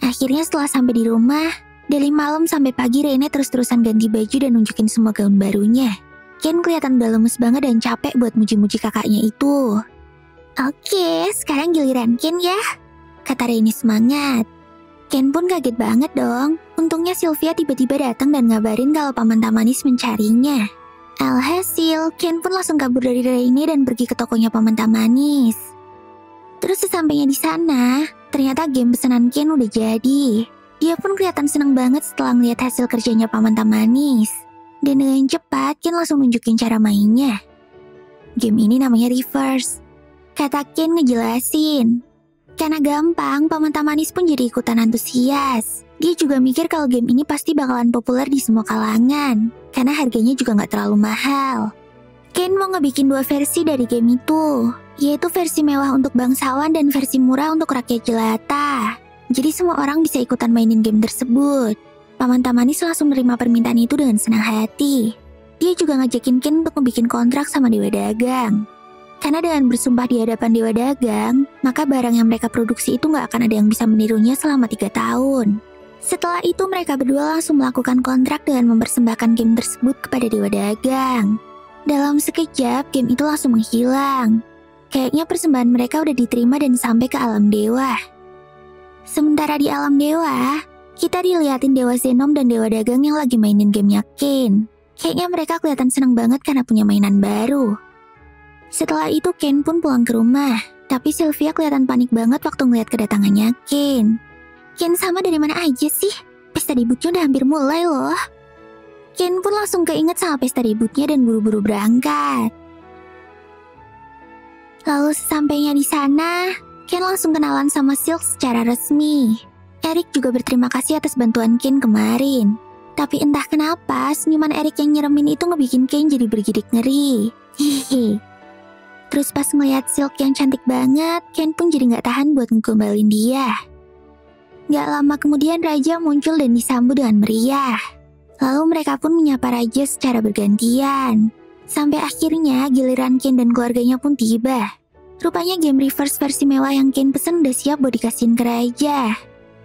Akhirnya setelah sampai di rumah, dari malam sampai pagi Reine terus-terusan ganti baju dan nunjukin semua gaun barunya. Ken kelihatan udah lemes banget dan capek buat muji-muji kakaknya itu. Oke, sekarang giliran Ken ya, kata Reine semangat. Ken pun kaget banget dong. Untungnya Sylvia tiba-tiba datang dan ngabarin kalau paman Tamanis mencarinya. Alhasil, Ken pun langsung kabur dari Raine dan pergi ke tokonya paman Tamanis. Terus sesampainya di sana, ternyata game pesanan Ken udah jadi. Dia pun kelihatan senang banget setelah melihat hasil kerjanya paman Tamanis. Dan dengan cepat, Ken langsung nunjukin cara mainnya. Game ini namanya Reverse. Kata Ken ngejelasin. Karena gampang, Paman Tamanis pun jadi ikutan antusias. Dia juga mikir kalau game ini pasti bakalan populer di semua kalangan, karena harganya juga nggak terlalu mahal. Ken mau ngebikin dua versi dari game itu, yaitu versi mewah untuk bangsawan dan versi murah untuk rakyat jelata. Jadi semua orang bisa ikutan mainin game tersebut. Paman Tamanis langsung menerima permintaan itu dengan senang hati. Dia juga ngajakin Ken untuk ngebikin kontrak sama Dewa Dagang. Karena dengan bersumpah di hadapan Dewa Dagang, maka barang yang mereka produksi itu nggak akan ada yang bisa menirunya selama tiga tahun. Setelah itu mereka berdua langsung melakukan kontrak dengan mempersembahkan game tersebut kepada Dewa Dagang. Dalam sekejap, game itu langsung menghilang. Kayaknya persembahan mereka udah diterima dan sampai ke alam dewa. Sementara di alam dewa, kita diliatin Dewa Zenom dan Dewa Dagang yang lagi mainin gamenya Ken. Kayaknya mereka kelihatan senang banget karena punya mainan baru. Setelah itu Ken pun pulang ke rumah, tapi Sylvia kelihatan panik banget waktu ngeliat kedatangannya Ken. Ken sama dari mana aja sih? Pesta debutnya udah hampir mulai loh. Ken pun langsung keinget sama pesta debutnya dan buru-buru berangkat. Lalu sesampainya di sana, Ken langsung kenalan sama Silk secara resmi. Eric juga berterima kasih atas bantuan Ken kemarin. Tapi entah kenapa, senyuman Eric yang nyeremin itu ngebikin Ken jadi bergidik ngeri. Hihi. Terus pas ngeliat Silk yang cantik banget, Ken pun jadi gak tahan buat ngegombalin dia. Gak lama kemudian Raja muncul dan disambut dengan meriah. Lalu mereka pun menyapa Raja secara bergantian. Sampai akhirnya giliran Ken dan keluarganya pun tiba. Rupanya game reverse versi mewah yang Ken pesen udah siap buat dikasihin ke Raja.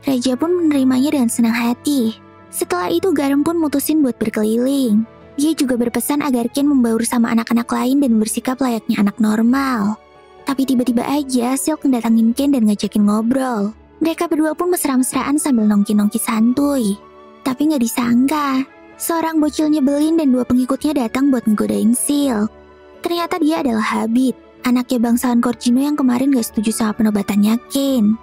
Raja pun menerimanya dengan senang hati. Setelah itu Garam pun mutusin buat berkeliling. Dia juga berpesan agar Ken membaur sama anak-anak lain dan bersikap layaknya anak normal. Tapi tiba-tiba aja Silk mendatangin Ken dan ngajakin ngobrol. Mereka berdua pun mesra-mesraan sambil nongki-nongki santuy. Tapi nggak disangka, Seorang bocil nyebelin dan dua pengikutnya datang buat ngegodain Sil. Ternyata dia adalah Habib, anaknya bangsawan Corgino yang kemarin gak setuju sama penobatannya Ken.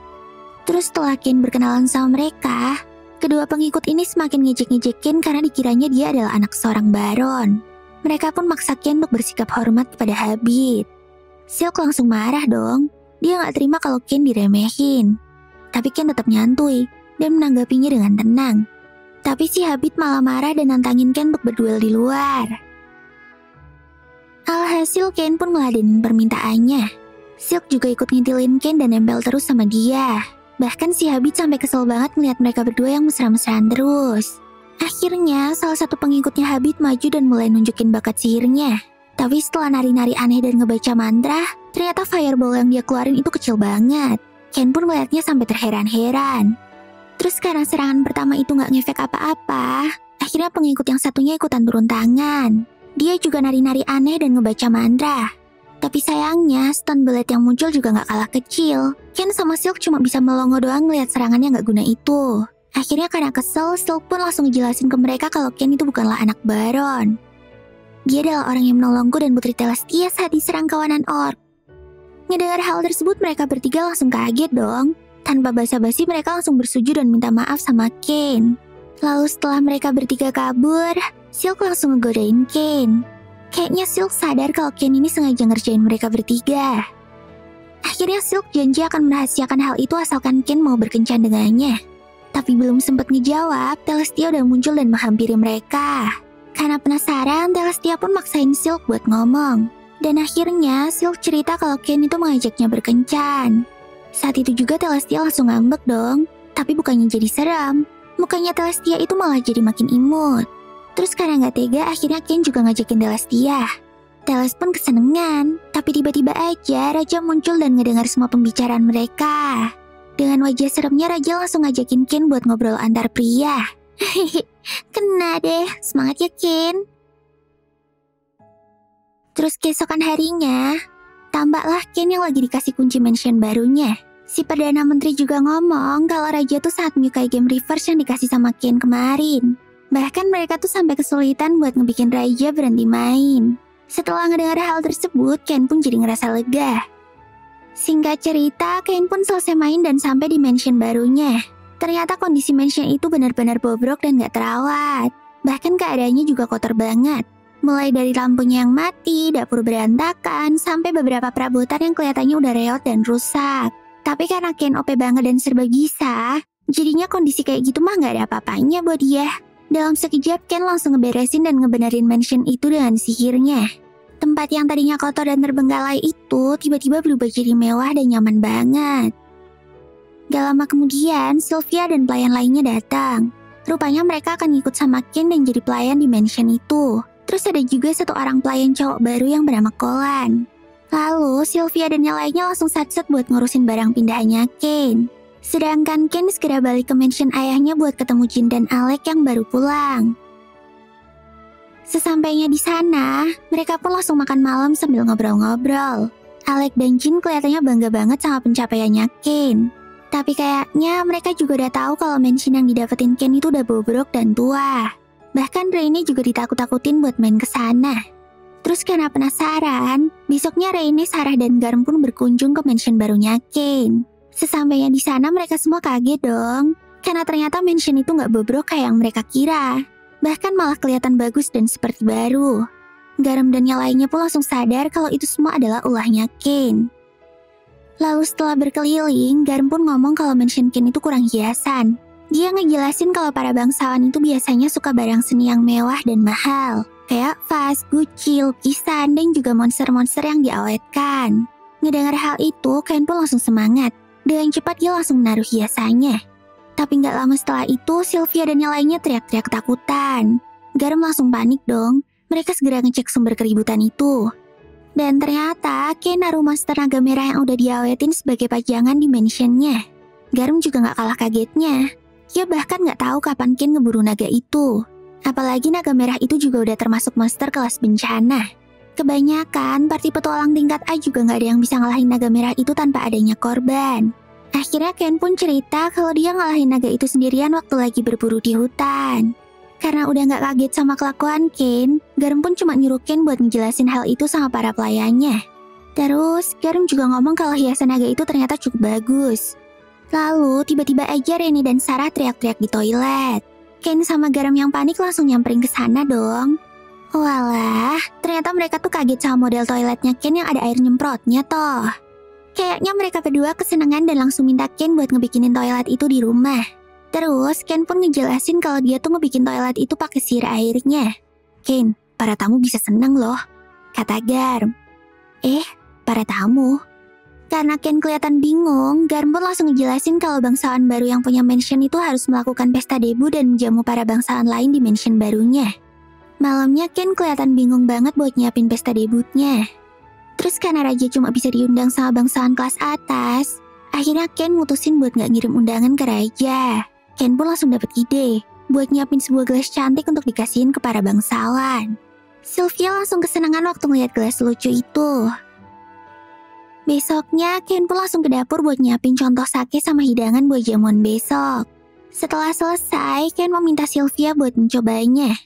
Terus setelah Ken berkenalan sama mereka, kedua pengikut ini semakin ngejek-ngejek Ken karena dikiranya dia adalah anak seorang baron. Mereka pun maksa Ken untuk bersikap hormat kepada Habib. Silk langsung marah dong. Dia gak terima kalau Ken diremehin. Tapi Ken tetap nyantui dan menanggapinya dengan tenang. Tapi si Habib malah marah dan nantangin Ken untuk berduel di luar. Alhasil Ken pun ngeladenin permintaannya. Silk juga ikut ngintilin Ken dan nempel terus sama dia. Bahkan si Habib sampai kesel banget melihat mereka berdua yang mesra-mesraan terus. Akhirnya, salah satu pengikutnya Habib maju dan mulai nunjukin bakat sihirnya. Tapi setelah nari-nari aneh dan ngebaca mantra, ternyata fireball yang dia keluarin itu kecil banget. Ken pun melihatnya sampai terheran-heran. Terus karena serangan pertama itu nggak ngefek apa-apa, akhirnya pengikut yang satunya ikutan turun tangan. Dia juga nari-nari aneh dan ngebaca mantra. Tapi sayangnya, stun bullet yang muncul juga nggak kalah kecil. Ken sama Silk cuma bisa melongo doang ngeliat serangannya nggak guna itu. Akhirnya karena kesel, Silk pun langsung ngejelasin ke mereka kalau Ken itu bukanlah anak Baron. Dia adalah orang yang menolongku dan Putri Telestia saat diserang kawanan orc. Ngedengar hal tersebut, mereka bertiga langsung kaget dong. Tanpa basa-basi mereka langsung bersujud dan minta maaf sama Kane. Lalu setelah mereka bertiga kabur, Silk langsung ngegodain Kane. Kayaknya Silk sadar kalau Kane ini sengaja ngerjain mereka bertiga. Akhirnya Silk janji akan merahasiakan hal itu asalkan Ken mau berkencan dengannya. Tapi belum sempat ngejawab, Telestia udah muncul dan menghampiri mereka. Karena penasaran, Telestia pun maksain Silk buat ngomong. Dan akhirnya Silk cerita kalau Ken itu mengajaknya berkencan. Saat itu juga Telestia langsung ngambek dong. Tapi bukannya jadi seram. Mukanya Telestia itu malah jadi makin imut. Terus karena nggak tega, akhirnya Ken juga ngajakin Telestia. Teles pun kesenengan, tapi tiba-tiba aja Raja muncul dan ngedengar semua pembicaraan mereka. Dengan wajah seremnya Raja langsung ngajakin Ken buat ngobrol antar pria. Kena deh, semangat ya Ken. Terus keesokan harinya, Tambahlah Ken yang lagi dikasih kunci mansion barunya. Si Perdana Menteri juga ngomong kalau Raja tuh sangat menyukai game reverse yang dikasih sama Ken kemarin. Bahkan mereka tuh sampai kesulitan buat ngebikin Raja berhenti main. Setelah ngedengar hal tersebut, Ken pun jadi ngerasa lega. Singkat cerita, Ken pun selesai main dan sampai di mansion barunya. Ternyata kondisi mansion itu benar-benar bobrok dan gak terawat. Bahkan keadaannya juga kotor banget. Mulai dari lampunya yang mati, dapur berantakan, sampai beberapa perabotan yang kelihatannya udah reot dan rusak. Tapi karena Ken OP banget dan serba bisa, jadinya kondisi kayak gitu mah gak ada apa-apanya buat dia. Dalam sekejap, Ken langsung ngeberesin dan ngebenerin mansion itu dengan sihirnya. Tempat yang tadinya kotor dan terbengkalai itu tiba-tiba berubah jadi mewah dan nyaman banget. Gak lama kemudian, Sylvia dan pelayan lainnya datang. Rupanya mereka akan ikut sama Ken dan jadi pelayan di mansion itu. Terus ada juga satu orang pelayan cowok baru yang bernama Kolan. Lalu Sylvia dan yang lainnya langsung satset buat ngurusin barang pindahannya Ken. Sedangkan Ken segera balik ke mansion ayahnya buat ketemu Jin dan Alec yang baru pulang. Sesampainya di sana, mereka pun langsung makan malam sambil ngobrol-ngobrol. Alec dan Jin kelihatannya bangga banget sama pencapaiannya Ken. Tapi kayaknya mereka juga udah tahu kalau mansion yang didapetin Ken itu udah bobrok dan tua. Bahkan Rainy juga ditakut-takutin buat main ke sana. Terus karena penasaran, besoknya Rainy, Sarah, dan Garm pun berkunjung ke mansion barunya Kane. Sesampainya di sana mereka semua kaget dong, karena ternyata mansion itu nggak bobrok kayak yang mereka kira. Bahkan malah kelihatan bagus dan seperti baru. Garam dan yang lainnya pun langsung sadar kalau itu semua adalah ulahnya Ken. Lalu setelah berkeliling, Garam pun ngomong kalau mansion Ken itu kurang hiasan. Dia ngejelasin kalau para bangsawan itu biasanya suka barang seni yang mewah dan mahal. Kayak vas, Gucci, lukisan, dan juga monster-monster yang diawetkan. Ngedengar hal itu, Ken pun langsung semangat. Dengan cepat dia langsung menaruh hiasannya. Tapi nggak lama setelah itu, Sylvia dan yang lainnya teriak-teriak ketakutan. Garam langsung panik dong. Mereka segera ngecek sumber keributan itu. Dan ternyata Ken naruh monster naga merah yang udah diawetin sebagai pajangan di mansionnya. Garam juga gak kalah kagetnya. Dia bahkan gak tahu kapan Ken ngeburu naga itu. Apalagi naga merah itu juga udah termasuk monster kelas bencana. Kebanyakan party petualang tingkat A juga gak ada yang bisa ngalahin naga merah itu tanpa adanya korban. Akhirnya Ken pun cerita kalau dia ngalahin naga itu sendirian waktu lagi berburu di hutan. Karena udah gak kaget sama kelakuan Ken, Garam pun cuma nyuruh Ken buat ngejelasin hal itu sama para pelayannya. Terus, Garam juga ngomong kalau hiasan naga itu ternyata cukup bagus. Lalu, tiba-tiba aja Reni dan Sarah teriak-teriak di toilet. Ken sama Garam yang panik langsung nyamperin ke sana dong. Walah, ternyata mereka tuh kaget sama model toiletnya Ken yang ada air nyemprotnya toh. Kayaknya mereka berdua kesenangan dan langsung minta Ken buat ngebikinin toilet itu di rumah. Terus Ken pun ngejelasin kalau dia tuh ngebikin toilet itu pakai sirih airnya. Ken, para tamu bisa seneng loh, kata Garm. Eh, para tamu? Karena Ken kelihatan bingung, Garm pun langsung ngejelasin kalau bangsawan baru yang punya mansion itu harus melakukan pesta debu dan menjamu para bangsawan lain di mansion barunya. Malamnya Ken kelihatan bingung banget buat nyiapin pesta debutnya. Terus karena Raja cuma bisa diundang sama bangsawan kelas atas, akhirnya Ken mutusin buat gak ngirim undangan ke Raja. Ken pun langsung dapat ide buat nyiapin sebuah gelas cantik untuk dikasihin ke para bangsawan. Sylvia langsung kesenangan waktu ngeliat gelas lucu itu. Besoknya, Ken pun langsung ke dapur buat nyiapin contoh sake sama hidangan buat jamuan besok. Setelah selesai, Ken meminta Sylvia buat mencobanya.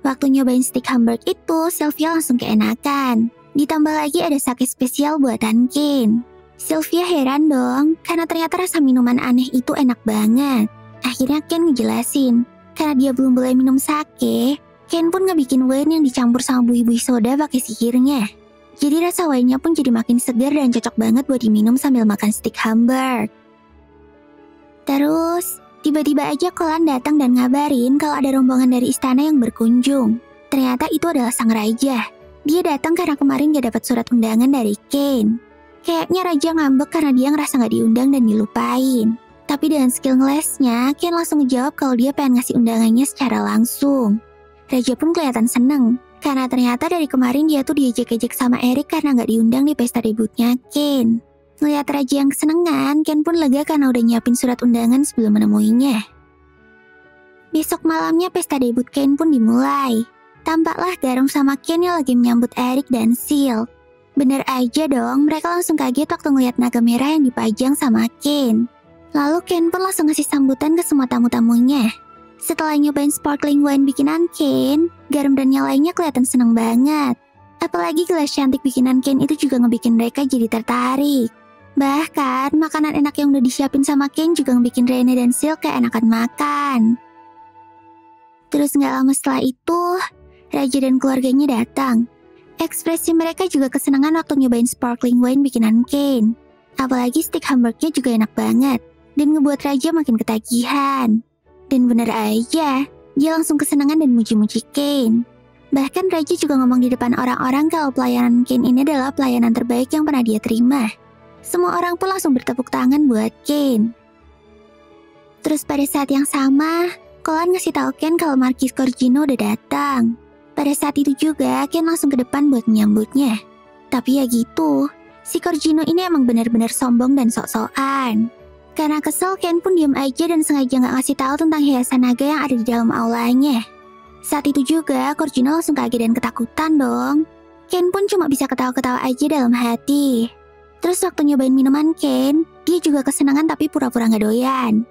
Waktu nyobain stick hamburg itu, Sylvia langsung keenakan. Ditambah lagi ada sake spesial buatan Ken. Sylvia heran dong, karena ternyata rasa minuman aneh itu enak banget. Akhirnya Ken ngejelasin, karena dia belum boleh minum sake, Ken pun ngebikin wine yang dicampur sama bui-bui soda pakai sihirnya. Jadi rasa wine-nya pun jadi makin segar dan cocok banget buat diminum sambil makan stick hamburg. Terus, tiba-tiba aja Kolan datang dan ngabarin kalau ada rombongan dari istana yang berkunjung. Ternyata itu adalah sang raja. Dia datang karena kemarin gak dapat surat undangan dari Ken. Kayaknya raja ngambek karena dia ngerasa gak diundang dan dilupain. Tapi dengan skill ngelesnya, Ken langsung ngejawab kalau dia pengen ngasih undangannya secara langsung. Raja pun kelihatan seneng, karena ternyata dari kemarin dia tuh diejek-ejek sama Eric karena nggak diundang di pesta debutnya Ken. Ngeliat Raja yang kesenengan, Ken pun lega karena udah nyiapin surat undangan sebelum menemuinya. Besok malamnya pesta debut Ken pun dimulai. Tampaklah Garam sama Ken yang lagi menyambut Eric dan Silk. Bener aja dong, mereka langsung kaget waktu ngeliat naga merah yang dipajang sama Ken. Lalu Ken pun langsung ngasih sambutan ke semua tamu-tamunya. Setelah nyobain sparkling wine bikinan Ken, garam dan yang lainnya kelihatan seneng banget. Apalagi gelas cantik bikinan Ken itu juga ngebikin mereka jadi tertarik. Bahkan, makanan enak yang udah disiapin sama Ken juga ngebikin Rene dan Sil kayak enakan makan. Terus nggak lama setelah itu, Raja dan keluarganya datang. Ekspresi mereka juga kesenangan waktu nyobain sparkling wine bikinan Ken. Apalagi stick hamburgnya juga enak banget dan ngebuat Raja makin ketagihan. Dan bener aja, dia langsung kesenangan dan muji-muji Kane. Bahkan Raja juga ngomong di depan orang-orang kalau pelayanan Kane ini adalah pelayanan terbaik yang pernah dia terima. Semua orang pun langsung bertepuk tangan buat Kane. Terus pada saat yang sama, Kolan ngasih tahu Ken kalau Marquis Corgino udah datang. Pada saat itu juga, Ken langsung ke depan buat menyambutnya. Tapi ya gitu, si Corgino ini emang benar-benar sombong dan sok-sokan. Karena kesel, Ken pun diam aja dan sengaja nggak ngasih tahu tentang hiasan naga yang ada di dalam aulanya. Saat itu juga, Corgino langsung kaget dan ketakutan dong. Ken pun cuma bisa ketawa-ketawa aja dalam hati. Terus waktu nyobain minuman Ken, dia juga kesenangan tapi pura-pura nggak doyan.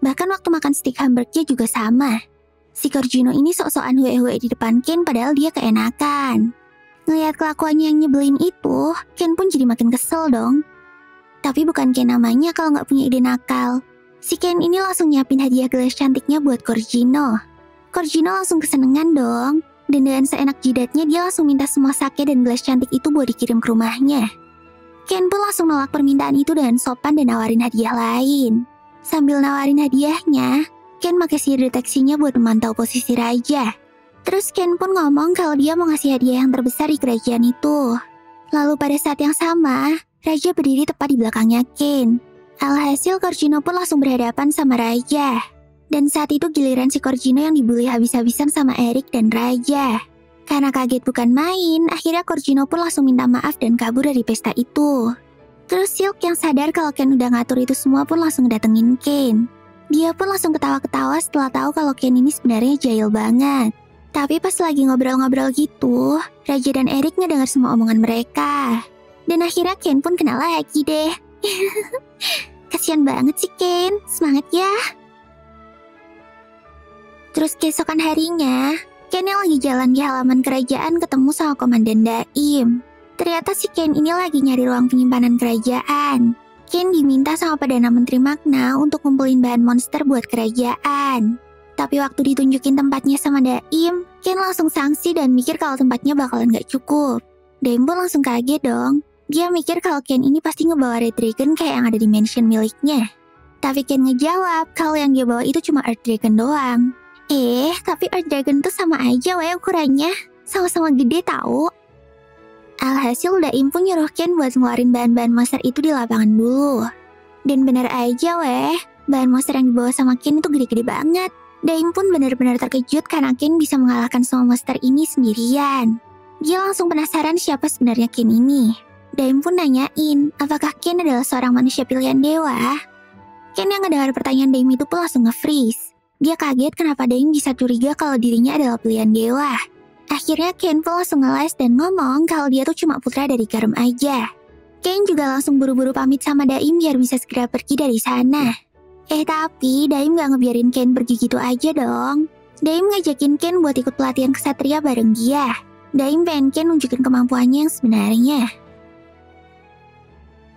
Bahkan waktu makan stick hamburgnya juga sama. Si Corgino ini sok-sokan hue-hue di depan Ken padahal dia keenakan. Ngeliat kelakuannya yang nyebelin itu, Ken pun jadi makin kesel dong. Tapi bukan Ken namanya kalau nggak punya ide nakal. Si Ken ini langsung nyiapin hadiah gelas cantiknya buat Corgino. Corgino langsung kesenengan dong. Dan dengan seenak jidatnya dia langsung minta semua sake dan gelas cantik itu buat dikirim ke rumahnya. Ken pun langsung nolak permintaan itu dengan sopan dan nawarin hadiah lain. Sambil nawarin hadiahnya, Ken pakai sihir deteksinya buat memantau posisi raja. Terus Ken pun ngomong kalau dia mau ngasih hadiah yang terbesar di kerajaan itu. Lalu pada saat yang sama, Raja berdiri tepat di belakangnya Ken. Alhasil Corgino pun langsung berhadapan sama Raja. Dan saat itu giliran si Corgino yang dibully habis-habisan sama Eric dan Raja. Karena kaget bukan main, akhirnya Corgino pun langsung minta maaf dan kabur dari pesta itu. Terus Silk yang sadar kalau Ken udah ngatur itu semua pun langsung datengin Ken. Dia pun langsung ketawa-ketawa setelah tahu kalau Ken ini sebenarnya jahil banget. Tapi pas lagi ngobrol-ngobrol gitu, Raja dan Eric ngedengar semua omongan mereka. Dan akhirnya Ken pun kenal lagi deh. Kasian banget sih Ken, semangat ya. Terus keesokan harinya, Ken yang lagi jalan di halaman kerajaan ketemu sama Komandan Daim. Ternyata si Ken ini lagi nyari ruang penyimpanan kerajaan. Ken diminta sama Perdana Menteri Magna untuk ngumpulin bahan monster buat kerajaan. Tapi waktu ditunjukin tempatnya sama Daim, Ken langsung sanksi dan mikir kalau tempatnya bakalan gak cukup. Daim pun langsung kaget dong. Dia mikir kalau Ken ini pasti ngebawa Red Dragon kayak yang ada di mansion miliknya. Tapi Ken ngejawab kalau yang dia bawa itu cuma Earth Dragon doang. Eh, tapi Earth Dragon tuh sama aja weh ukurannya. Sama-sama gede tahu. Alhasil Daim pun nyuruh Ken buat ngeluarin bahan-bahan monster itu di lapangan dulu. Dan bener aja weh, bahan monster yang dibawa sama Ken itu gede-gede banget. Daim pun benar-benar terkejut karena Ken bisa mengalahkan semua monster ini sendirian. Dia langsung penasaran siapa sebenarnya Ken ini. Daim pun nanyain, apakah Ken adalah seorang manusia pilihan dewa? Ken yang ngedengar pertanyaan Daim itu pun langsung nge-freeze. Dia kaget kenapa Daim bisa curiga kalau dirinya adalah pilihan dewa. Akhirnya Ken pun langsung ngeles dan ngomong kalau dia tuh cuma putra dari Garam aja. Ken juga langsung buru-buru pamit sama Daim biar bisa segera pergi dari sana. Eh tapi Daim gak ngebiarin Ken pergi gitu aja dong. Daim ngajakin Ken buat ikut pelatihan kesatria bareng dia. Daim pengen Ken nunjukin kemampuannya yang sebenarnya.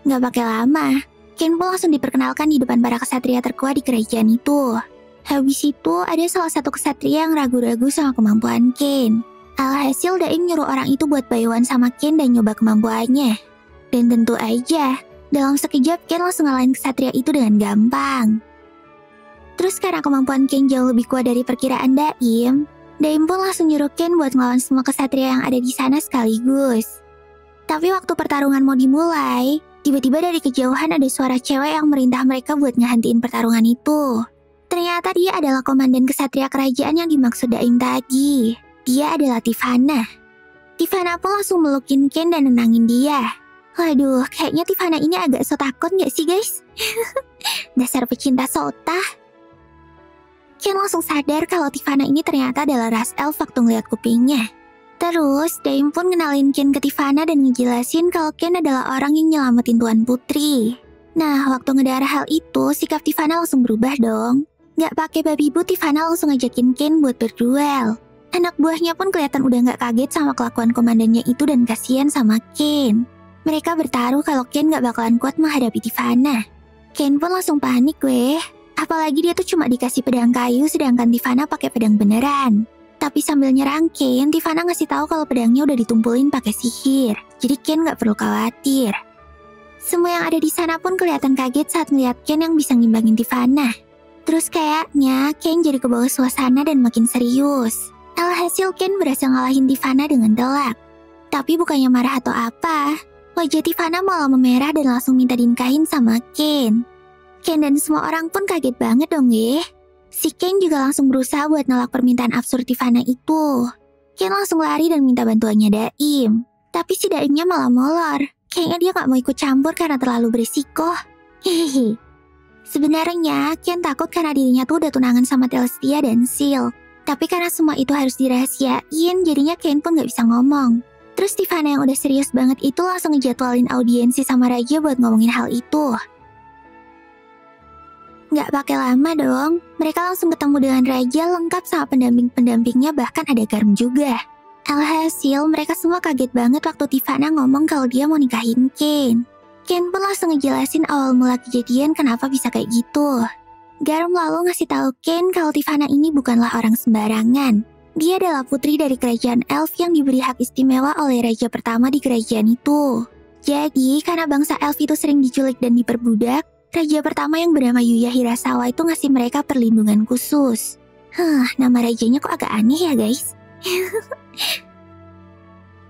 Gak pakai lama, Ken pun langsung diperkenalkan di depan para kesatria terkuat di kerajaan itu. Habis itu, ada salah satu kesatria yang ragu-ragu sama kemampuan Ken. Alhasil Daim nyuruh orang itu buat bayuan sama Ken dan nyoba kemampuannya. Dan tentu aja, dalam sekejap Ken langsung ngalahin kesatria itu dengan gampang. Terus karena kemampuan Ken jauh lebih kuat dari perkiraan Daim, Daim pun langsung nyuruh Ken buat ngelawan semua kesatria yang ada di sana sekaligus. Tapi waktu pertarungan mau dimulai, Tiba-tiba dari kejauhan ada suara cewek yang merintah mereka buat ngehentiin pertarungan itu. Ternyata dia adalah komandan kesatria kerajaan yang dimaksud Daim tadi. Dia adalah Tifana. Tifana pun langsung melukin Ken dan nenangin dia. Waduh, kayaknya Tifana ini agak so takut gak sih guys? Dasar pecinta sota. Ken langsung sadar kalau Tifana ini ternyata adalah ras elf waktu ngeliat kupingnya. Terus, Daim pun kenalin Ken ke Tivana dan ngejelasin kalau Ken adalah orang yang nyelamatin Tuan Putri. Nah, waktu ngedarah hal itu, sikap Tivana langsung berubah dong. Gak pakai babi bu, Tivana langsung ngajakin Ken buat berduel. Anak buahnya pun kelihatan udah gak kaget sama kelakuan komandannya itu dan kasihan sama Ken. Mereka bertaruh kalau Ken gak bakalan kuat menghadapi Tivana. Ken pun langsung panik weh. Apalagi dia tuh cuma dikasih pedang kayu sedangkan Tivana pakai pedang beneran. Tapi sambil nyerang Ken, Tivana ngasih tahu kalau pedangnya udah ditumpulin pakai sihir. Jadi Ken nggak perlu khawatir. Semua yang ada di sana pun kelihatan kaget saat melihat Ken yang bisa ngimbangin Tivana. Terus kayaknya Ken jadi ke bawah suasana dan makin serius. Alhasil Ken berhasil ngalahin Tivana dengan telak. Tapi bukannya marah atau apa, wajah Tivana malah memerah dan langsung minta dinikahin sama Ken. Ken dan semua orang pun kaget banget dong ya. Si Ken juga langsung berusaha buat nolak permintaan absurd Tivana itu. Ken langsung lari dan minta bantuannya Daim. Tapi si Daimnya malah molor. Kayaknya dia gak mau ikut campur karena terlalu berisiko. Hehehe. Sebenarnya, Ken takut karena dirinya tuh udah tunangan sama Telestia dan Sil. Tapi karena semua itu harus dirahasiain, jadinya Ken pun gak bisa ngomong. Terus Tivana yang udah serius banget itu langsung ngejadwalin audiensi sama Raja buat ngomongin hal itu. Gak pakai lama dong, mereka langsung ketemu dengan Raja lengkap sama pendamping-pendampingnya bahkan ada Garum juga. Alhasil, mereka semua kaget banget waktu Tivana ngomong kalau dia mau nikahin Ken. Ken pun langsung ngejelasin awal mula kejadian kenapa bisa kayak gitu. Garum lalu ngasih tahu Ken kalau Tivana ini bukanlah orang sembarangan. Dia adalah putri dari kerajaan elf yang diberi hak istimewa oleh raja pertama di kerajaan itu. Jadi, karena bangsa elf itu sering diculik dan diperbudak, raja pertama yang bernama Yuya Hirasawa itu ngasih mereka perlindungan khusus. Huh, nama rajanya kok agak aneh ya guys?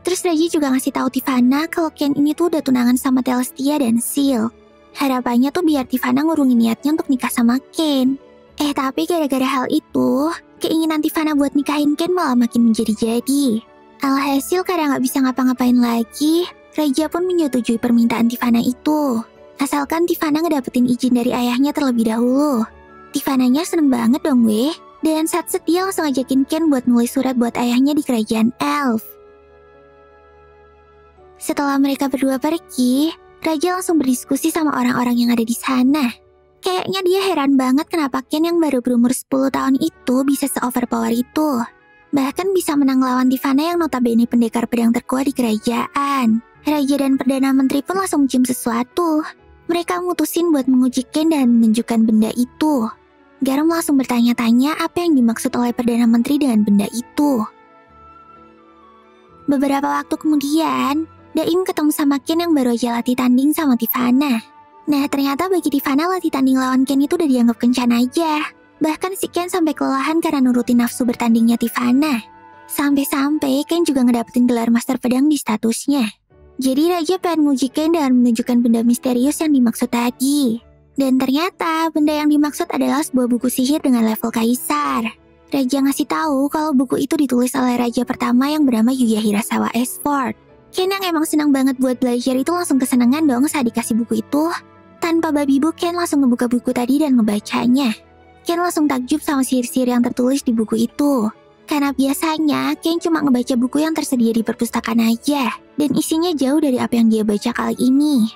Terus Raja juga ngasih tahu Tivana kalau Ken ini tuh udah tunangan sama Telestia dan Seal. Harapannya tuh biar Tivana ngurungin niatnya untuk nikah sama Ken. Eh tapi gara-gara hal itu, keinginan Tivana buat nikahin Ken malah makin menjadi-jadi. Alhasil karena nggak bisa ngapa-ngapain lagi, Raja pun menyetujui permintaan Tivana itu. Asalkan Tivana ngedapetin izin dari ayahnya terlebih dahulu. Tivananya seneng banget dong weh. Dan saat setia langsung ajakin Ken buat nulis surat buat ayahnya di kerajaan Elf. Setelah mereka berdua pergi, Raja langsung berdiskusi sama orang-orang yang ada di sana. Kayaknya dia heran banget kenapa Ken yang baru berumur 10 tahun itu bisa se-overpower itu. Bahkan bisa menang lawan Tivana yang notabene pendekar pedang terkuat di kerajaan. Raja dan Perdana Menteri pun langsung mencium sesuatu. Mereka mutusin buat menguji Ken dan menunjukkan benda itu. Garam langsung bertanya-tanya apa yang dimaksud oleh Perdana Menteri dengan benda itu. Beberapa waktu kemudian, Daim ketemu sama Ken yang baru aja latih tanding sama Tivana. Nah, ternyata bagi Tivana latih tanding lawan Ken itu udah dianggap kencan aja. Bahkan si Ken sampai kelelahan karena nurutin nafsu bertandingnya Tivana. Sampai-sampai Ken juga ngedapetin gelar master pedang di statusnya. Jadi Raja pengen nguji Ken dan menunjukkan benda misterius yang dimaksud tadi. Dan ternyata benda yang dimaksud adalah sebuah buku sihir dengan level kaisar. Raja ngasih tahu kalau buku itu ditulis oleh raja pertama yang bernama Yuya Hirasawa Esford. Ken yang emang senang banget buat belajar itu langsung kesenangan dong saat dikasih buku itu. Tanpa babi bu, Ken langsung ngebuka buku tadi dan ngebacanya. Ken langsung takjub sama sihir-sihir yang tertulis di buku itu. Karena biasanya Ken cuma ngebaca buku yang tersedia di perpustakaan aja, dan isinya jauh dari apa yang dia baca kali ini.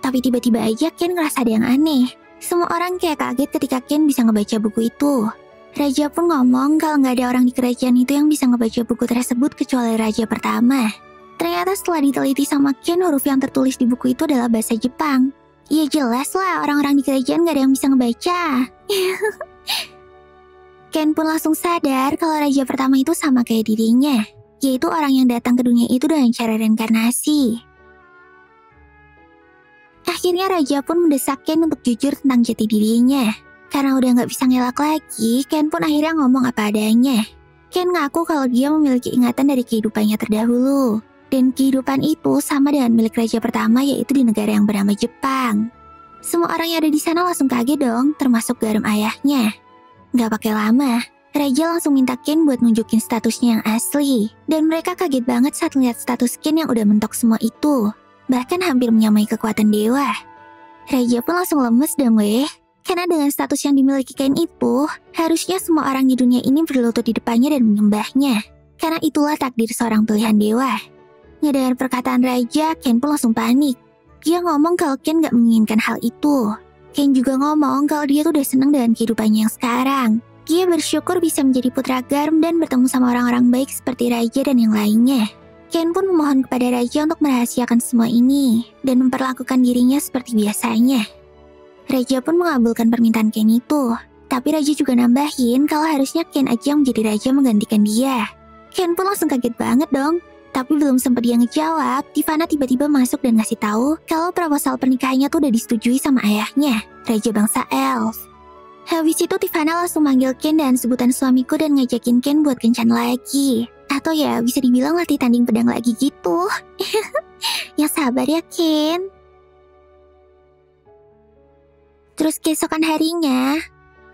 Tapi tiba-tiba aja Ken ngerasa ada yang aneh. Semua orang kayak kaget ketika Ken bisa ngebaca buku itu. Raja pun ngomong kalau nggak ada orang di kerajaan itu yang bisa ngebaca buku tersebut kecuali raja pertama. Ternyata setelah diteliti sama Ken, huruf yang tertulis di buku itu adalah bahasa Jepang. Ya jelas lah, orang-orang di kerajaan gak ada yang bisa ngebaca. Ken pun langsung sadar kalau raja pertama itu sama kayak dirinya, yaitu orang yang datang ke dunia itu dengan cara reinkarnasi. Akhirnya raja pun mendesak Ken untuk jujur tentang jati dirinya. Karena udah gak bisa ngelak lagi, Ken pun akhirnya ngomong apa adanya. Ken ngaku kalau dia memiliki ingatan dari kehidupannya terdahulu. Dan kehidupan itu sama dengan milik raja pertama yaitu di negara yang bernama Jepang. Semua orang yang ada di sana langsung kaget dong, termasuk garam ayahnya. Gak pakai lama, Raja langsung minta Ken buat nunjukin statusnya yang asli. Dan mereka kaget banget saat melihat status Ken yang udah mentok semua itu. Bahkan hampir menyamai kekuatan dewa. Raja pun langsung lemes dong weh. Karena dengan status yang dimiliki Ken itu, harusnya semua orang di dunia ini berlutut di depannya dan menyembahnya. Karena itulah takdir seorang pilihan dewa. Ngedengar perkataan Raja, Ken pun langsung panik. Dia ngomong kalau Ken gak menginginkan hal itu. Ken juga ngomong kalau dia tuh udah seneng dengan kehidupannya yang sekarang. Dia bersyukur bisa menjadi putra Garm dan bertemu sama orang-orang baik seperti Raja dan yang lainnya. Ken pun memohon kepada Raja untuk merahasiakan semua ini dan memperlakukan dirinya seperti biasanya. Raja pun mengabulkan permintaan Ken itu, tapi Raja juga nambahin kalau harusnya Ken aja yang menjadi Raja menggantikan dia. Ken pun langsung kaget banget dong, tapi belum sempat dia ngejawab, Tivana tiba-tiba masuk dan ngasih tahu kalau proposal pernikahannya tuh udah disetujui sama ayahnya, Raja Bangsa Elf. Habis itu Tivana langsung manggil Ken dan sebutan suamiku dan ngajakin Ken buat kencan lagi. Atau ya bisa dibilang latih tanding pedang lagi gitu. ya sabar ya Ken. Terus keesokan harinya,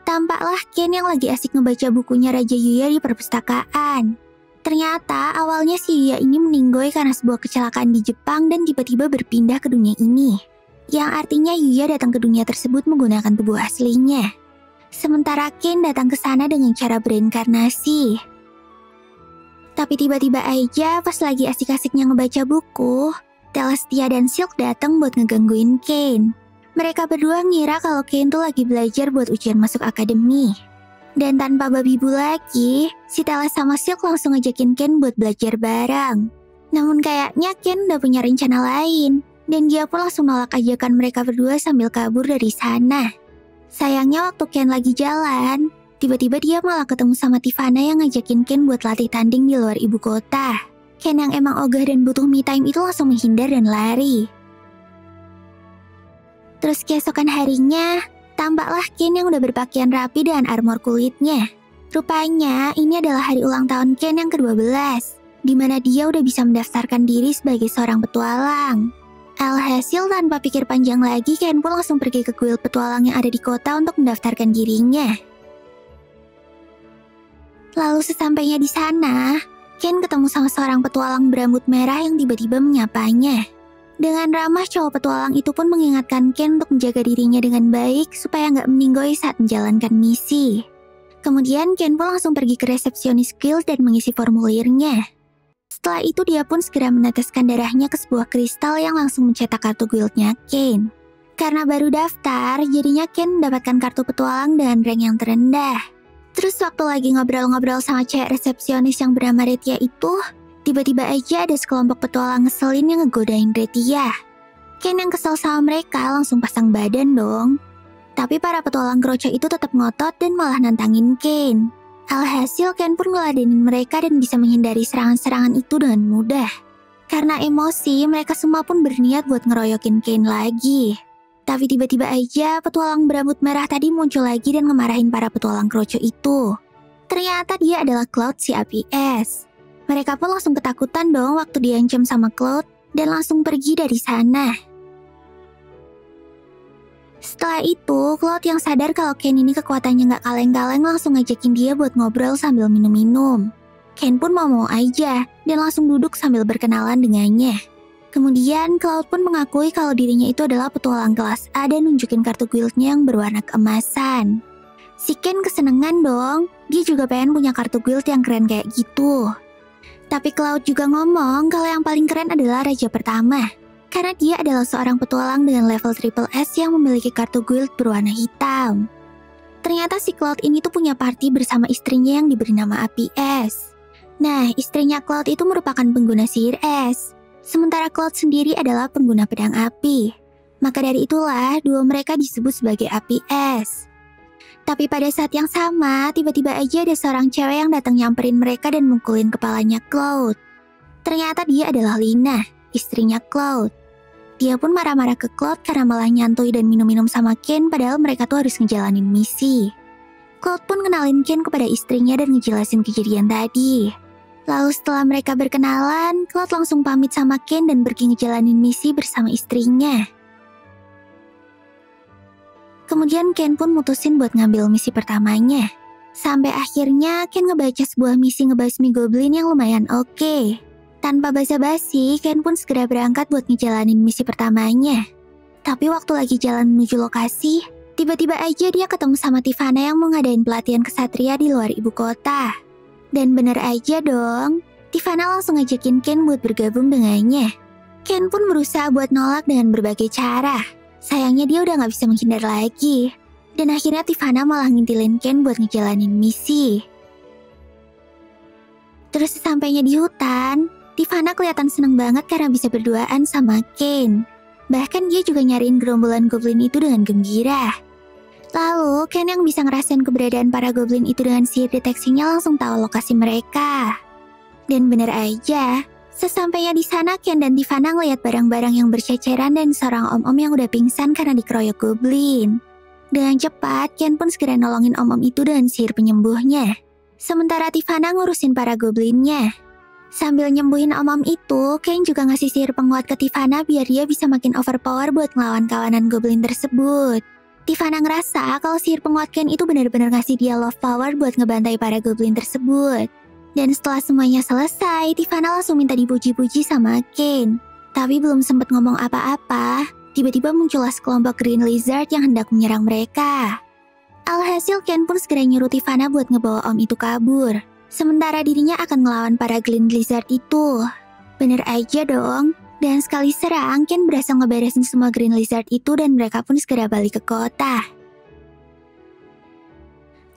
tampaklah Ken yang lagi asik ngebaca bukunya Raja Yuya di perpustakaan. Ternyata awalnya si Yuya ini meninggoy karena sebuah kecelakaan di Jepang dan tiba-tiba berpindah ke dunia ini. Yang artinya Yuya datang ke dunia tersebut menggunakan tubuh aslinya. Sementara Ken datang ke sana dengan cara berinkarnasi. Tapi tiba-tiba aja pas lagi asik-asiknya ngebaca buku, Telestia dan Silk datang buat ngegangguin Ken. Mereka berdua ngira kalau Ken tuh lagi belajar buat ujian masuk akademi. Dan tanpa babi bu lagi, si Teles sama Silk langsung ngajakin Ken buat belajar bareng. Namun kayaknya Ken udah punya rencana lain, dan dia pun langsung nolak ajakan mereka berdua sambil kabur dari sana. Sayangnya waktu Ken lagi jalan, Tiba-tiba dia malah ketemu sama Tivana yang ngajakin Ken buat latih tanding di luar ibu kota. Ken yang emang ogah dan butuh me time itu langsung menghindar dan lari. Terus keesokan harinya, tampaklah Ken yang udah berpakaian rapi dan armor kulitnya. Rupanya ini adalah hari ulang tahun Ken yang ke-12, di mana dia udah bisa mendaftarkan diri sebagai seorang petualang. Alhasil tanpa pikir panjang lagi, Ken pun langsung pergi ke kuil petualang yang ada di kota untuk mendaftarkan dirinya. Lalu sesampainya di sana, Ken ketemu sama seorang petualang berambut merah yang tiba-tiba menyapanya. Dengan ramah, cowok petualang itu pun mengingatkan Ken untuk menjaga dirinya dengan baik supaya nggak meninggoy saat menjalankan misi. Kemudian Ken pun langsung pergi ke resepsionis guild dan mengisi formulirnya. Setelah itu dia pun segera meneteskan darahnya ke sebuah kristal yang langsung mencetak kartu guildnya Ken. Karena baru daftar, jadinya Ken mendapatkan kartu petualang dengan rank yang terendah. Terus waktu lagi ngobrol-ngobrol sama cewek resepsionis yang bernama Retia itu, tiba-tiba aja ada sekelompok petualang ngeselin yang ngegodain Retia. Ken yang kesel sama mereka langsung pasang badan dong. Tapi para petualang kroco itu tetap ngotot dan malah nantangin Ken. Alhasil Ken pun ngeladenin mereka dan bisa menghindari serangan-serangan itu dengan mudah. Karena emosi, mereka semua pun berniat buat ngeroyokin Ken lagi. Tapi tiba-tiba aja petualang berambut merah tadi muncul lagi dan ngemarahin para petualang kroco itu. Ternyata dia adalah Cloud si APS. Mereka pun langsung ketakutan dong waktu diancam sama Cloud dan langsung pergi dari sana. Setelah itu, Cloud yang sadar kalau Ken ini kekuatannya nggak kaleng-kaleng langsung ngajakin dia buat ngobrol sambil minum-minum. Ken pun mau-mau aja dan langsung duduk sambil berkenalan dengannya. Kemudian Cloud pun mengakui kalau dirinya itu adalah petualang kelas A dan nunjukin kartu guildnya yang berwarna keemasan. Si Ken kesenengan dong, dia juga pengen punya kartu guild yang keren kayak gitu. Tapi Cloud juga ngomong kalau yang paling keren adalah Raja Pertama. Karena dia adalah seorang petualang dengan level triple S yang memiliki kartu guild berwarna hitam. Ternyata si Cloud ini tuh punya party bersama istrinya yang diberi nama APS. Nah, istrinya Cloud itu merupakan pengguna sihir S sementara Cloud sendiri adalah pengguna pedang api. Maka dari itulah dua mereka disebut sebagai APS. Tapi pada saat yang sama, tiba-tiba aja ada seorang cewek yang datang nyamperin mereka dan mukulin kepalanya Cloud. Ternyata dia adalah Lina, istrinya Cloud. Dia pun marah-marah ke Cloud karena malah nyantui dan minum-minum sama Ken padahal mereka tuh harus ngejalanin misi. Cloud pun kenalin Ken kepada istrinya dan ngejelasin kejadian tadi. Lalu setelah mereka berkenalan, Cloud langsung pamit sama Ken dan pergi ngejalanin misi bersama istrinya. Kemudian Ken pun mutusin buat ngambil misi pertamanya. Sampai akhirnya Ken ngebaca sebuah misi ngebasmi goblin yang lumayan oke. Okay. Tanpa basa-basi, Ken pun segera berangkat buat ngejalanin misi pertamanya. Tapi waktu lagi jalan menuju lokasi, tiba-tiba aja dia ketemu sama Tivana yang mau ngadain pelatihan kesatria di luar ibu kota. Dan bener aja dong, Tivana langsung ngajakin Ken buat bergabung dengannya. Ken pun berusaha buat nolak dengan berbagai cara. Sayangnya dia udah gak bisa menghindar lagi. Dan akhirnya Tivana malah ngintilin Ken buat ngejalanin misi. Terus sesampainya di hutan, Tivana kelihatan seneng banget karena bisa berduaan sama Ken. Bahkan dia juga nyariin gerombolan goblin itu dengan gembira. Lalu, Ken yang bisa ngerasain keberadaan para goblin itu dengan sihir deteksinya langsung tahu lokasi mereka. Dan bener aja, sesampainya di sana Ken dan Tivana ngeliat barang-barang yang berceceran dan seorang om-om yang udah pingsan karena dikeroyok goblin. Dengan cepat, Ken pun segera nolongin om-om itu dengan sihir penyembuhnya. Sementara Tivana ngurusin para goblinnya. Sambil nyembuhin om-om itu, Ken juga ngasih sihir penguat ke Tivana biar dia bisa makin overpower buat ngelawan kawanan goblin tersebut. Tivana ngerasa kalau sihir penguat Ken itu benar-benar ngasih dia love power buat ngebantai para goblin tersebut. Dan setelah semuanya selesai, Tivana langsung minta dipuji-puji sama Ken. Tapi belum sempat ngomong apa-apa, tiba-tiba muncullah sekelompok Green Lizard yang hendak menyerang mereka. Alhasil Ken pun segera nyuruh Tivana buat ngebawa om itu kabur. Sementara dirinya akan ngelawan para Green Lizard itu. Bener aja dong, dan sekali serang, Ken berhasil ngeberesin semua Green Lizard itu dan mereka pun segera balik ke kota.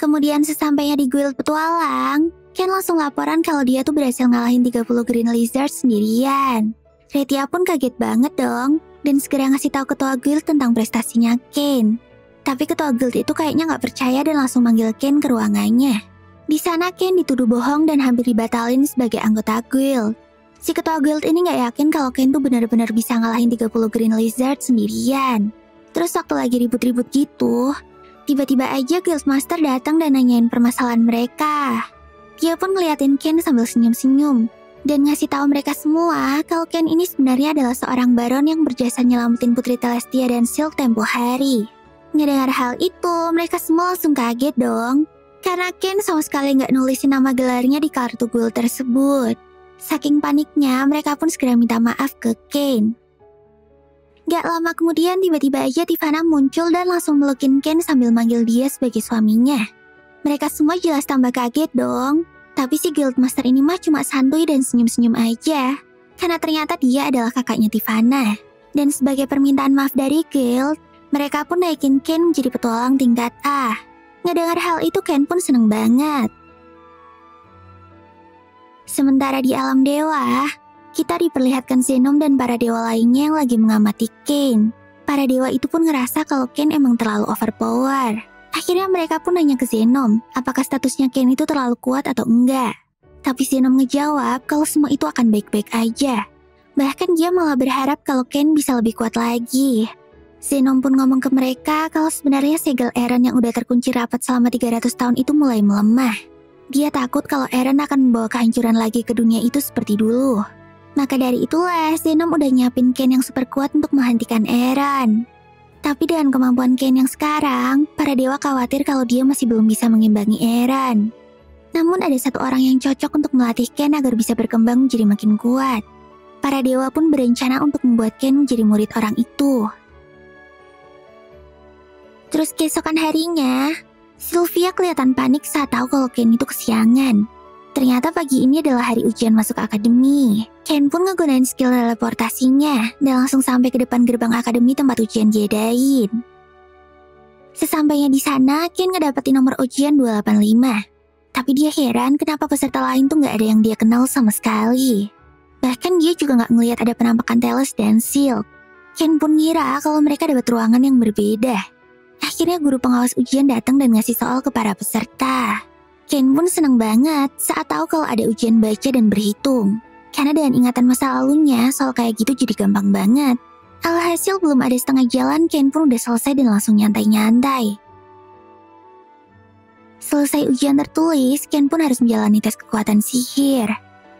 Kemudian sesampainya di guild petualang, Ken langsung laporan kalau dia tuh berhasil ngalahin 30 Green Lizard sendirian. Retia pun kaget banget dong, dan segera ngasih tahu ketua guild tentang prestasinya Ken. Tapi ketua guild itu kayaknya nggak percaya dan langsung manggil Ken ke ruangannya. Di sana Ken dituduh bohong dan hampir dibatalin sebagai anggota guild. Si ketua guild ini nggak yakin kalau Ken tuh benar-benar bisa ngalahin 30 Green Lizard sendirian. Terus waktu lagi ribut-ribut gitu, tiba-tiba aja Guildmaster datang dan nanyain permasalahan mereka. Dia pun ngeliatin Ken sambil senyum-senyum dan ngasih tahu mereka semua kalau Ken ini sebenarnya adalah seorang baron yang berjasa nyelamatin Putri Celestia dan Silk tempo hari. Ngedengar hal itu, mereka semua langsung kaget dong. Karena Ken sama sekali nggak nulisin nama gelarnya di kartu guild tersebut. Saking paniknya, mereka pun segera minta maaf ke Kane. Gak lama kemudian tiba-tiba aja Tivana muncul dan langsung melukin Ken sambil manggil dia sebagai suaminya. Mereka semua jelas tambah kaget dong. Tapi si Guildmaster ini mah cuma santuy dan senyum-senyum aja. Karena ternyata dia adalah kakaknya Tivana. Dan sebagai permintaan maaf dari Guild, mereka pun naikin Ken menjadi petualang tingkat A. Ngedengar hal itu Ken pun seneng banget. Sementara di alam dewa, kita diperlihatkan Zenom dan para dewa lainnya yang lagi mengamati Kane. Para dewa itu pun ngerasa kalau Kane emang terlalu overpower. Akhirnya mereka pun nanya ke Zenom, apakah statusnya Kane itu terlalu kuat atau enggak. Tapi Zenom ngejawab kalau semua itu akan baik-baik aja. Bahkan dia malah berharap kalau Ken bisa lebih kuat lagi. Zenom pun ngomong ke mereka kalau sebenarnya segel Eren yang udah terkunci rapat selama 300 tahun itu mulai melemah. Dia takut kalau Eren akan membawa kehancuran lagi ke dunia itu seperti dulu. Maka dari itulah, Zenom udah nyiapin Ken yang super kuat untuk menghentikan Eren. Tapi dengan kemampuan Ken yang sekarang, para dewa khawatir kalau dia masih belum bisa mengimbangi Eren. Namun ada satu orang yang cocok untuk melatih Ken agar bisa berkembang menjadi makin kuat. Para dewa pun berencana untuk membuat Ken menjadi murid orang itu. Terus keesokan harinya, Sylvia kelihatan panik saat tahu kalau Ken itu kesiangan. Ternyata pagi ini adalah hari ujian masuk akademi. Ken pun ngegunain skill teleportasinya dan langsung sampai ke depan gerbang akademi tempat ujian diadain. Sesampainya di sana, Ken ngedapetin nomor ujian 285. Tapi dia heran kenapa peserta lain tuh nggak ada yang dia kenal sama sekali. Bahkan dia juga nggak ngelihat ada penampakan Teles dan Silk. Ken pun ngira kalau mereka dapat ruangan yang berbeda. Akhirnya guru pengawas ujian datang dan ngasih soal ke para peserta. Ken pun seneng banget saat tahu kalau ada ujian baca dan berhitung. Karena dengan ingatan masa lalunya, soal kayak gitu jadi gampang banget. Alhasil belum ada setengah jalan, Ken pun udah selesai dan langsung nyantai-nyantai. Selesai ujian tertulis, Ken pun harus menjalani tes kekuatan sihir.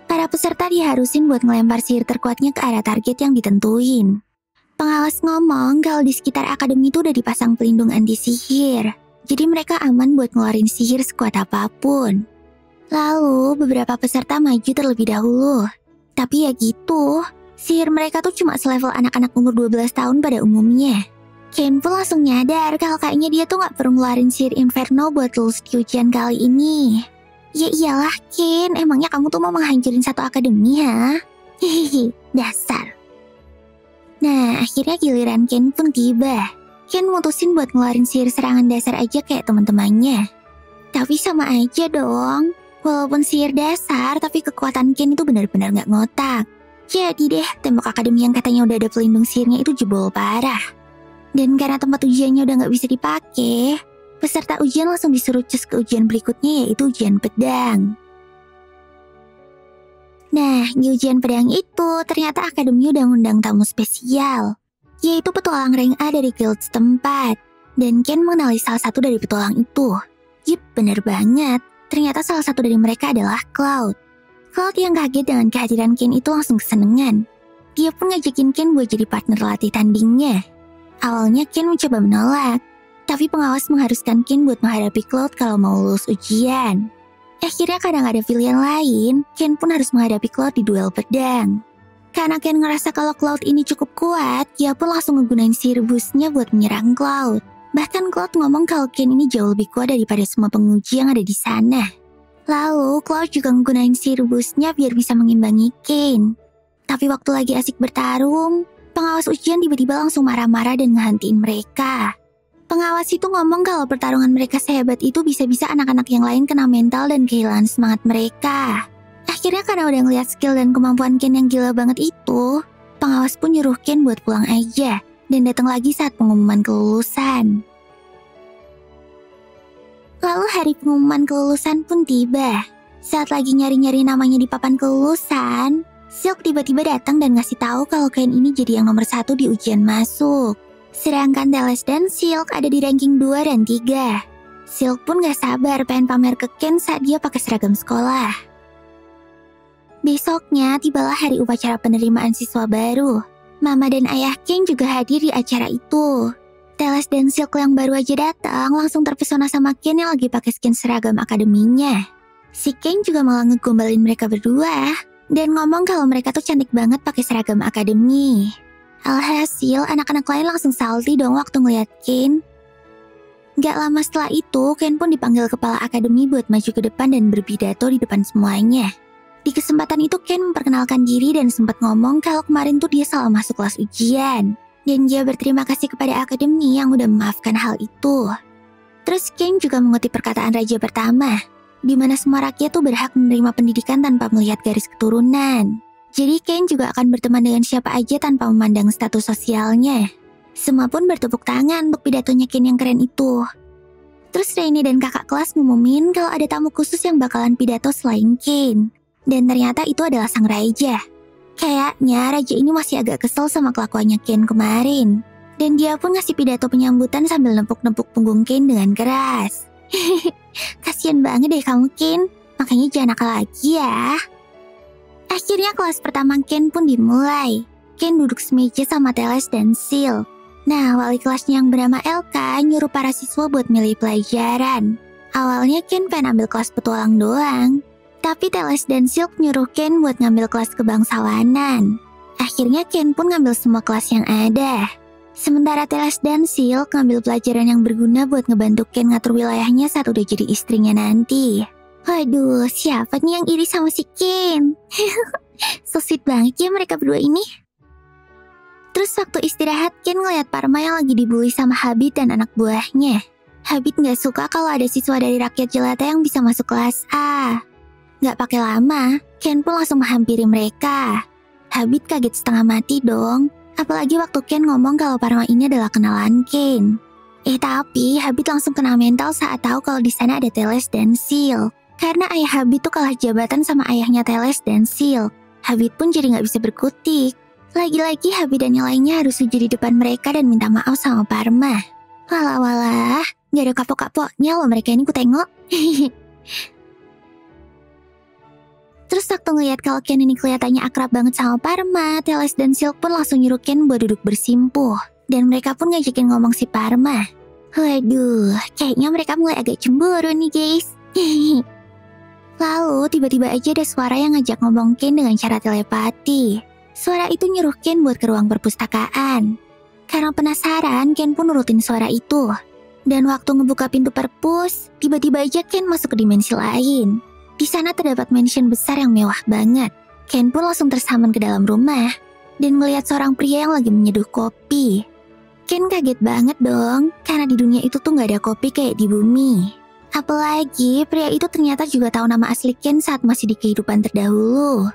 Para peserta diharusin buat ngelempar sihir terkuatnya ke arah target yang ditentuin. Pengawas ngomong kalau di sekitar akademi itu udah dipasang pelindung anti sihir. Jadi mereka aman buat ngeluarin sihir sekuat apa pun. Lalu beberapa peserta maju terlebih dahulu. Tapi ya gitu, sihir mereka tuh cuma selevel anak-anak umur 12 tahun pada umumnya. Ken pun langsung nyadar kalau kayaknya dia tuh gak perlu ngeluarin sihir Inferno buat lulus di ujian kali ini. Ya iyalah Ken, emangnya kamu tuh mau menghancurin satu akademi ha? Hehehe, dasar. Nah, akhirnya giliran Ken pun tiba. Ken mutusin buat ngeluarin sihir serangan dasar aja kayak teman-temannya. Tapi sama aja dong. Walaupun sihir dasar, tapi kekuatan Ken itu benar-benar nggak ngotak. Jadi deh, tembok akademi yang katanya udah ada pelindung sihirnya itu jebol parah. Dan karena tempat ujiannya udah nggak bisa dipakai, peserta ujian langsung disuruh cus ke ujian berikutnya yaitu ujian pedang. Nah, di ujian pedang itu ternyata akademi udah ngundang tamu spesial, yaitu petualang rank A dari guild setempat. Dan Ken mengenali salah satu dari petualang itu. Yip, bener banget. Ternyata salah satu dari mereka adalah Cloud. Cloud yang kaget dengan kehadiran Ken itu langsung kesenengan. Dia pun ngajakin Ken buat jadi partner latih tandingnya. Awalnya Ken mencoba menolak, tapi pengawas mengharuskan Ken buat menghadapi Cloud kalau mau lulus ujian. Akhirnya kadang ada pilihan lain, Ken pun harus menghadapi Cloud di duel pedang. Karena Ken ngerasa kalau Cloud ini cukup kuat, dia pun langsung menggunakan sihir busnya buat menyerang Cloud. Bahkan Cloud ngomong kalau Ken ini jauh lebih kuat daripada semua penguji yang ada di sana. Lalu Cloud juga menggunakan sihir busnya biar bisa mengimbangi Ken. Tapi waktu lagi asik bertarung, pengawas ujian tiba-tiba langsung marah-marah dan ngehantiin mereka. Pengawas itu ngomong kalau pertarungan mereka sehebat itu bisa-bisa anak-anak yang lain kena mental dan kehilangan semangat mereka. Akhirnya karena udah ngeliat skill dan kemampuan Ken yang gila banget itu, pengawas pun nyuruh Ken buat pulang aja dan datang lagi saat pengumuman kelulusan. Lalu hari pengumuman kelulusan pun tiba. Saat lagi nyari-nyari namanya di papan kelulusan, Silk tiba-tiba datang dan ngasih tahu kalau Ken ini jadi yang nomor satu di ujian masuk. Sedangkan Teles dan Silk ada di ranking 2 dan 3. Silk pun gak sabar pengen pamer ke Ken saat dia pakai seragam sekolah. Besoknya tibalah hari upacara penerimaan siswa baru. Mama dan ayah Ken juga hadir di acara itu. Teles dan Silk yang baru aja datang langsung terpesona sama Ken yang lagi pakai skin seragam akademinya. Si Ken juga malah ngegombalin mereka berdua dan ngomong kalau mereka tuh cantik banget pakai seragam akademi. Alhasil, anak-anak lain langsung salty dong waktu ngeliat Ken. Gak lama setelah itu, Ken pun dipanggil kepala akademi buat maju ke depan dan berpidato di depan semuanya. Di kesempatan itu, Ken memperkenalkan diri dan sempat ngomong kalau kemarin tuh dia salah masuk kelas ujian. Dan dia berterima kasih kepada akademi yang udah memaafkan hal itu. Terus Ken juga mengutip perkataan raja pertama, di mana semua rakyat tuh berhak menerima pendidikan tanpa melihat garis keturunan. Jadi Ken juga akan berteman dengan siapa aja tanpa memandang status sosialnya. Semua pun bertepuk tangan untuk pidatonya Ken yang keren itu. Terus Rainy dan kakak kelas ngumumin kalau ada tamu khusus yang bakalan pidato selain Ken. Dan ternyata itu adalah sang raja. Kayaknya raja ini masih agak kesel sama kelakuannya Ken kemarin. Dan dia pun ngasih pidato penyambutan sambil nempuk-nempuk punggung Ken dengan keras. Kasian banget deh kamu Ken, makanya jangan nakal lagi ya. Akhirnya kelas pertama Ken pun dimulai. Ken duduk semeja sama Teles dan Sil. Nah, wali kelasnya yang bernama Elka nyuruh para siswa buat milih pelajaran. Awalnya Ken pengen ambil kelas petualang doang. Tapi Teles dan Silk nyuruh Ken buat ngambil kelas kebangsawanan. Akhirnya Ken pun ngambil semua kelas yang ada. Sementara Teles dan Sil ngambil pelajaran yang berguna buat ngebantu Ken ngatur wilayahnya saat udah jadi istrinya nanti. Waduh, siapa nih yang iri sama si Ken? so sweet banget ya mereka berdua ini. Terus waktu istirahat, Ken ngeliat Parma yang lagi dibully sama Habit dan anak buahnya. Habit nggak suka kalau ada siswa dari rakyat jelata yang bisa masuk kelas A. Gak pakai lama, Ken pun langsung menghampiri mereka. Habit kaget setengah mati dong, Apalagi waktu Ken ngomong kalau Parma ini adalah kenalan Ken. Eh tapi Habit langsung kena mental saat tahu kalau di sana ada Teles dan Sil. Karena ayah Habit tuh kalah jabatan sama ayahnya Teles dan Sil. Habit pun jadi nggak bisa berkutik. Lagi-lagi Habit dan yang lainnya harus sujud di depan mereka dan minta maaf sama Parma. Walah walah, nggak ada kapok-kapoknya loh mereka ini ku tengok. Terus waktu ngeliat kalau Ken ini kelihatannya akrab banget sama Parma, Teles dan Silk pun langsung nyuruh Ken buat duduk bersimpuh. Dan mereka pun ngajakin ngomong si Parma. Waduh, kayaknya mereka mulai agak cemburu nih guys. Lalu tiba-tiba aja ada suara yang ngajak ngomong Ken dengan cara telepati. Suara itu nyuruh Ken buat ke ruang perpustakaan. Karena penasaran, Ken pun nurutin suara itu. Dan waktu ngebuka pintu perpus, tiba-tiba aja Ken masuk ke dimensi lain. Di sana terdapat mansion besar yang mewah banget. Ken pun langsung tersaman ke dalam rumah dan melihat seorang pria yang lagi menyeduh kopi. Ken kaget banget dong, karena di dunia itu tuh gak ada kopi kayak di bumi. Apalagi pria itu ternyata juga tahu nama asli Ken saat masih di kehidupan terdahulu.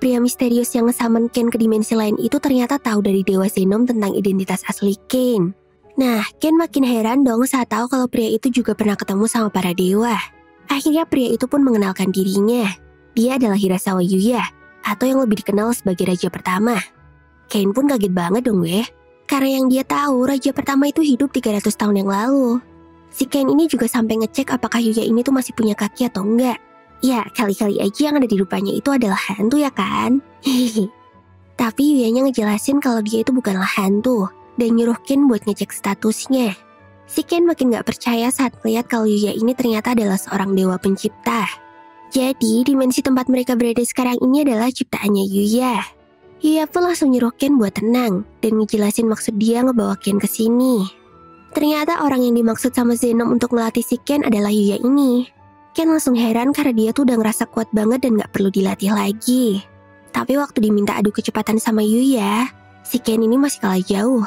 Pria misterius yang ngesamen Ken ke dimensi lain itu ternyata tahu dari Dewa Zenom tentang identitas asli Ken. Nah, Ken makin heran dong saat tahu kalau pria itu juga pernah ketemu sama para dewa. Akhirnya pria itu pun mengenalkan dirinya. Dia adalah Hirasawa Yuya, atau yang lebih dikenal sebagai Raja Pertama. Kane pun kaget banget dong weh, karena yang dia tahu Raja Pertama itu hidup 300 tahun yang lalu. Si Kane ini juga sampai ngecek apakah Yuya ini tuh masih punya kaki atau enggak. Ya, kali-kali aja yang ada di rupanya itu adalah hantu ya kan? Hehehe. Tapi Yuyanya ngejelasin kalau dia itu bukanlah hantu, dan nyuruh Ken buat ngecek statusnya. Si Ken makin gak percaya saat melihat kalau Yuya ini ternyata adalah seorang dewa pencipta. Jadi, dimensi tempat mereka berada sekarang ini adalah ciptaannya Yuya. Yuya pun langsung nyuruh Ken buat tenang dan ngejelasin maksud dia ngebawa Ken ke sini. Ternyata orang yang dimaksud sama Zenom untuk melatih si Ken adalah Yuya ini. Ken langsung heran karena dia tuh udah ngerasa kuat banget dan gak perlu dilatih lagi. Tapi waktu diminta adu kecepatan sama Yuya, si Ken ini masih kalah jauh.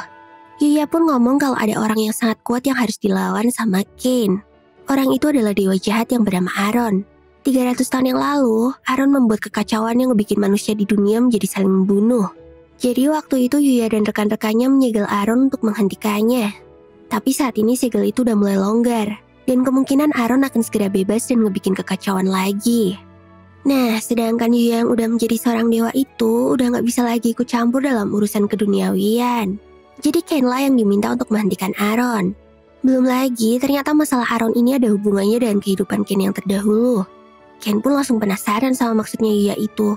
Yuya pun ngomong kalau ada orang yang sangat kuat yang harus dilawan sama Kane. Orang itu adalah dewa jahat yang bernama Aaron. 300 tahun yang lalu, Aaron membuat kekacauan yang ngebikin manusia di dunia menjadi saling membunuh. Jadi waktu itu Yuya dan rekan-rekannya menyegel Aaron untuk menghentikannya. Tapi saat ini segel itu udah mulai longgar, Dan kemungkinan Aaron akan segera bebas dan ngebikin kekacauan lagi. Nah, sedangkan Yu yang udah menjadi seorang dewa itu udah gak bisa lagi ikut campur dalam urusan keduniawian. Jadi Ken lah yang diminta untuk menghentikan Aaron. Belum lagi, ternyata masalah Aaron ini ada hubungannya dengan kehidupan Ken yang terdahulu. Ken pun langsung penasaran sama maksudnya Yuya itu.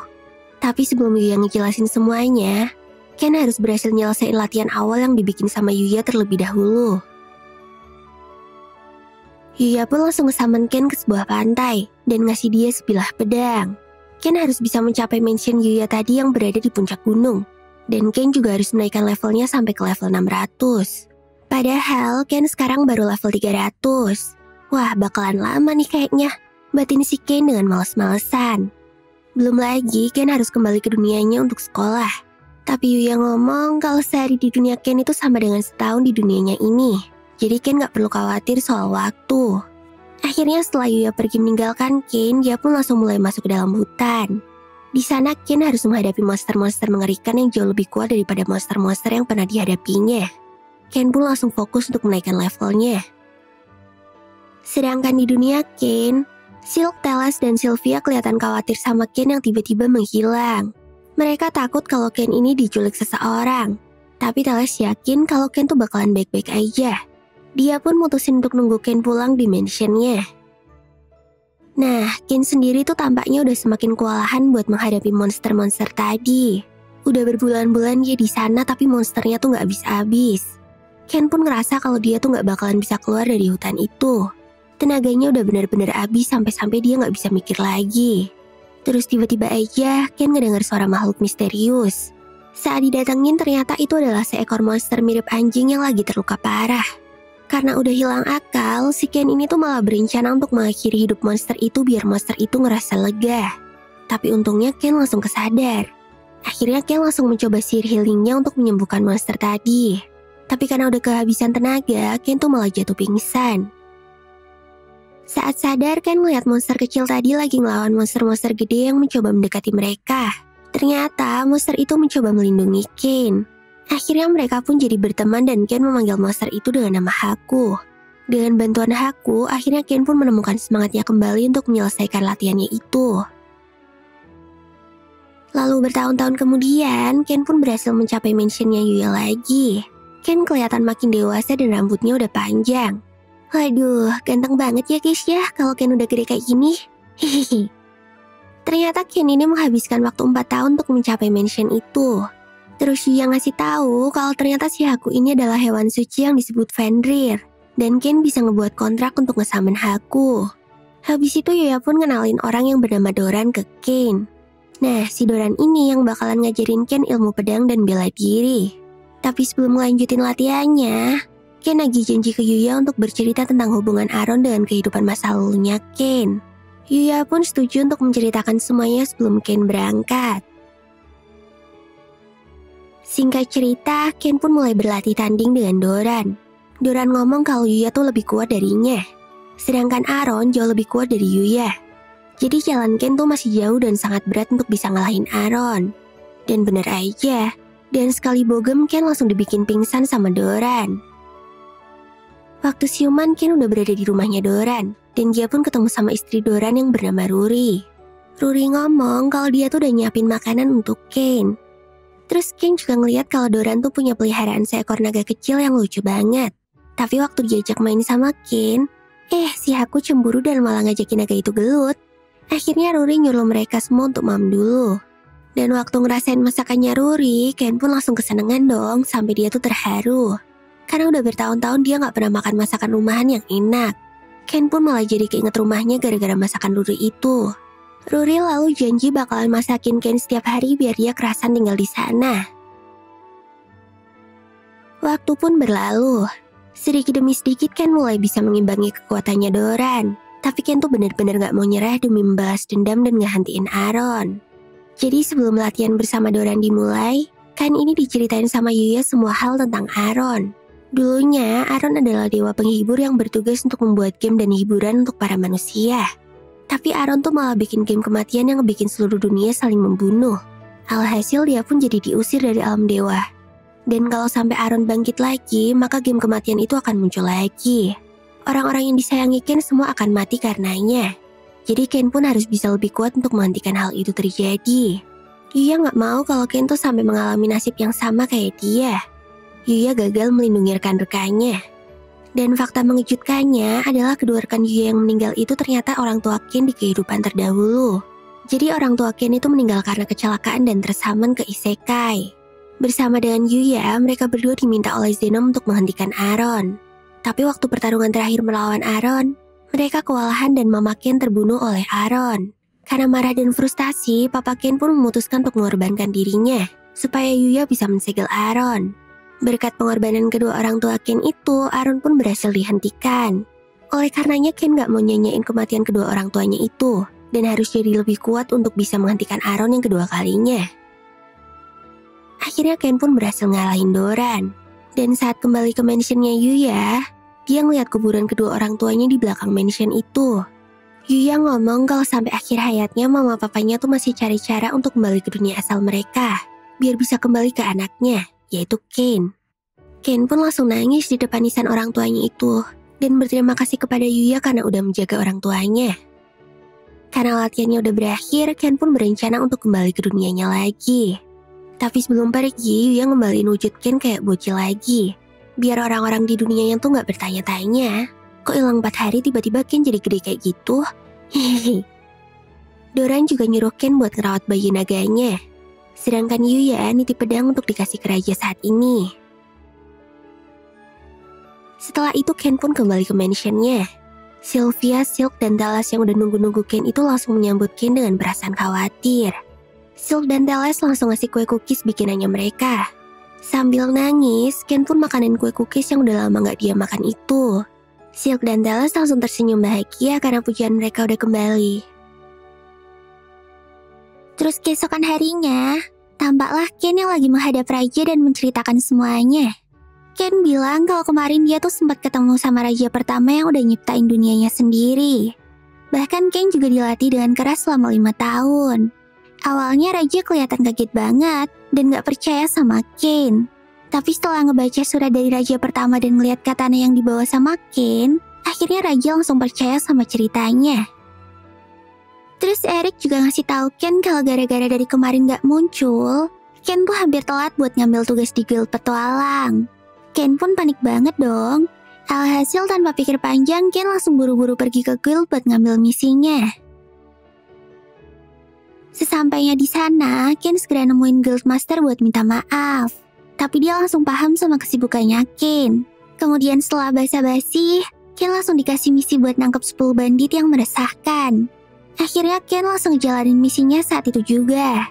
Tapi sebelum Yuya ngejelasin semuanya, Ken harus berhasil nyelesain latihan awal yang dibikin sama Yuya terlebih dahulu. Yuya pun langsung ngesamen Ken ke sebuah pantai dan ngasih dia sebilah pedang. Ken harus bisa mencapai mansion Yuya tadi yang berada di puncak gunung. Dan Ken juga harus menaikkan levelnya sampai ke level 600. Padahal Ken sekarang baru level 300. Wah, bakalan lama nih kayaknya. Batin si Ken dengan males-malesan. Belum lagi Ken harus kembali ke dunianya untuk sekolah. Tapi Yuya ngomong kalau sehari di dunia Ken itu sama dengan setahun di dunianya ini. Jadi Ken gak perlu khawatir soal waktu. Akhirnya setelah Yuya pergi meninggalkan Ken, dia pun langsung mulai masuk ke dalam hutan. Di sana Ken harus menghadapi monster-monster mengerikan yang jauh lebih kuat daripada monster-monster yang pernah dihadapinya. Ken pun langsung fokus untuk menaikkan levelnya. Sedangkan di dunia Ken, Silk, Telas, dan Sylvia kelihatan khawatir sama Ken yang tiba-tiba menghilang. Mereka takut kalau Ken ini diculik seseorang. Tapi Telas yakin kalau Ken tuh bakalan baik-baik aja. Dia pun mutusin untuk nunggu Ken pulang di mansionnya. Nah, Ken sendiri tuh tampaknya udah semakin kewalahan buat menghadapi monster-monster tadi. Udah berbulan-bulan dia di sana tapi monsternya tuh gak habis-habis. Ken pun ngerasa kalau dia tuh gak bakalan bisa keluar dari hutan itu. Tenaganya udah benar-benar habis sampai-sampai dia gak bisa mikir lagi. Terus tiba-tiba aja Ken ngedengar suara makhluk misterius. Saat didatengin ternyata itu adalah seekor monster mirip anjing yang lagi terluka parah. Karena udah hilang akal, si Ken ini tuh malah berencana untuk mengakhiri hidup monster itu biar monster itu ngerasa lega. Tapi untungnya Ken langsung kesadar. Akhirnya Ken langsung mencoba sihir healingnya untuk menyembuhkan monster tadi. Tapi karena udah kehabisan tenaga, Ken tuh malah jatuh pingsan. Saat sadar, Ken melihat monster kecil tadi lagi ngelawan monster-monster gede yang mencoba mendekati mereka. Ternyata monster itu mencoba melindungi Ken. Akhirnya mereka pun jadi berteman dan Ken memanggil monster itu dengan nama Haku. Dengan bantuan Haku, akhirnya Ken pun menemukan semangatnya kembali untuk menyelesaikan latihannya itu. Lalu bertahun-tahun kemudian, Ken pun berhasil mencapai mansionnya Yuya lagi. Ken kelihatan makin dewasa dan rambutnya udah panjang. Waduh, ganteng banget ya guys ya kalau Ken udah gede kayak gini. Hehehe. Ternyata Ken ini menghabiskan waktu 4 tahun untuk mencapai mansion itu. Terus Yuya ngasih tahu kalau ternyata si Haku ini adalah hewan suci yang disebut Fenrir. Dan Ken bisa ngebuat kontrak untuk ngesamen Haku. Habis itu Yuya pun ngenalin orang yang bernama Doran ke Ken. Nah, si Doran ini yang bakalan ngajarin Ken ilmu pedang dan bela diri. Tapi sebelum melanjutin latihannya, Ken lagi janji ke Yuya untuk bercerita tentang hubungan Aaron dengan kehidupan masa lalunya Ken. Yuya pun setuju untuk menceritakan semuanya sebelum Ken berangkat. Singkat cerita, Ken pun mulai berlatih tanding dengan Doran. Doran ngomong kalau Yuya tuh lebih kuat darinya. Sedangkan Aaron jauh lebih kuat dari Yuya. Jadi jalan Ken tuh masih jauh dan sangat berat untuk bisa ngalahin Aaron. Dan bener aja, dan sekali bogem Ken langsung dibikin pingsan sama Doran. Waktu siuman Ken udah berada di rumahnya Doran, dan dia pun ketemu sama istri Doran yang bernama Ruri. Ruri ngomong kalau dia tuh udah nyiapin makanan untuk Ken. Terus Ken juga ngeliat kalau Doran tuh punya peliharaan seekor naga kecil yang lucu banget. Tapi waktu diajak main sama Ken, eh si Haku cemburu dan malah ngajakin naga itu gelut. Akhirnya Ruri nyuruh mereka semua untuk mam dulu. Dan waktu ngerasain masakannya Ruri, Ken pun langsung kesenengan dong sampai dia tuh terharu. Karena udah bertahun-tahun dia gak pernah makan masakan rumahan yang enak. Ken pun malah jadi keinget rumahnya gara-gara masakan Ruri itu. Ruri lalu janji bakalan masakin Ken setiap hari biar dia kerasan tinggal di sana. Waktu pun berlalu. Sedikit demi sedikit Ken mulai bisa mengimbangi kekuatannya Doran. Tapi Ken tuh bener-bener gak mau nyerah demi membalas dendam dan ngehantiin Aaron. Jadi sebelum latihan bersama Doran dimulai, kan ini diceritain sama Yuya semua hal tentang Aaron. Dulunya, Aaron adalah dewa penghibur yang bertugas untuk membuat game dan hiburan untuk para manusia. Tapi Aaron tuh malah bikin game kematian yang bikin seluruh dunia saling membunuh. Alhasil dia pun jadi diusir dari alam dewa. Dan kalau sampai Aaron bangkit lagi, maka game kematian itu akan muncul lagi. Orang-orang yang disayangi Ken semua akan mati karenanya. Jadi Ken pun harus bisa lebih kuat untuk menghentikan hal itu terjadi. Yuya nggak mau kalau Ken tuh sampai mengalami nasib yang sama kayak dia. Yuya gagal melindungi rekan-rekannya. Dan fakta mengejutkannya adalah kedua rekan Yuya yang meninggal itu ternyata orang tua Ken di kehidupan terdahulu. Jadi orang tua Ken itu meninggal karena kecelakaan dan tersamen ke isekai. Bersama dengan Yuya, mereka berdua diminta oleh Zenom untuk menghentikan Aaron. Tapi waktu pertarungan terakhir melawan Aaron, mereka kewalahan dan Mama Ken terbunuh oleh Aaron. Karena marah dan frustasi, Papa Ken pun memutuskan untuk mengorbankan dirinya, supaya Yuya bisa mensegel Aaron. Berkat pengorbanan kedua orang tua Ken itu, Aaron pun berhasil dihentikan. Oleh karenanya Ken gak mau nyanyain kematian kedua orang tuanya itu, dan harus jadi lebih kuat untuk bisa menghentikan Aaron yang kedua kalinya. Akhirnya Ken pun berhasil ngalahin Doran. Dan saat kembali ke mansionnya Yuya, dia ngeliat kuburan kedua orang tuanya di belakang mansion itu. Yuya ngomong kalau sampai akhir hayatnya mama papanya tuh masih cari cara untuk kembali ke dunia asal mereka, biar bisa kembali ke anaknya, yaitu Kane. Kane pun langsung nangis di depan nisan orang tuanya itu, dan berterima kasih kepada Yuya karena udah menjaga orang tuanya. Karena latihannya udah berakhir, Ken pun berencana untuk kembali ke dunianya lagi. Tapi sebelum pergi, Yuya ngembaliin wujud Ken kayak bocil lagi. Biar orang-orang di dunia yang tuh gak bertanya-tanya, kok hilang 4 hari tiba-tiba Ken jadi gede kayak gitu? Hehehe. Doran juga nyuruh Ken buat ngerawat bayi naganya. Sedangkan Yuya nitip pedang untuk dikasih ke raja saat ini. Setelah itu Ken pun kembali ke mansionnya. Sylvia, Silk, dan Dallas yang udah nunggu-nunggu Ken itu langsung menyambut Ken dengan perasaan khawatir. Silk dan Dallas langsung ngasih kue cookies bikinannya mereka. Sambil nangis, Ken pun makanin kue cookies yang udah lama gak dia makan itu. Silk dan Dallas langsung tersenyum bahagia karena pujian mereka udah kembali. Terus keesokan harinya, tampaklah Ken yang lagi menghadap raja dan menceritakan semuanya. Ken bilang kalau kemarin dia tuh sempat ketemu sama raja pertama yang udah nyiptain dunianya sendiri. Bahkan Ken juga dilatih dengan keras selama lima tahun. Awalnya Raja kelihatan kaget banget dan gak percaya sama Kane. Tapi setelah ngebaca surat dari Raja pertama dan ngeliat katana yang dibawa sama Kane, akhirnya Raja langsung percaya sama ceritanya. Terus Eric juga ngasih tahu Ken kalau gara-gara dari kemarin gak muncul, Ken tuh hampir telat buat ngambil tugas di guild petualang. Ken pun panik banget dong. Alhasil tanpa pikir panjang, Ken langsung buru-buru pergi ke guild buat ngambil misinya. Sesampainya di sana, Ken segera nemuin Guildmaster buat minta maaf. Tapi dia langsung paham sama kesibukannya Ken. Kemudian setelah basa-basi, Ken langsung dikasih misi buat nangkep 10 bandit yang meresahkan. Akhirnya Ken langsung jalanin misinya saat itu juga.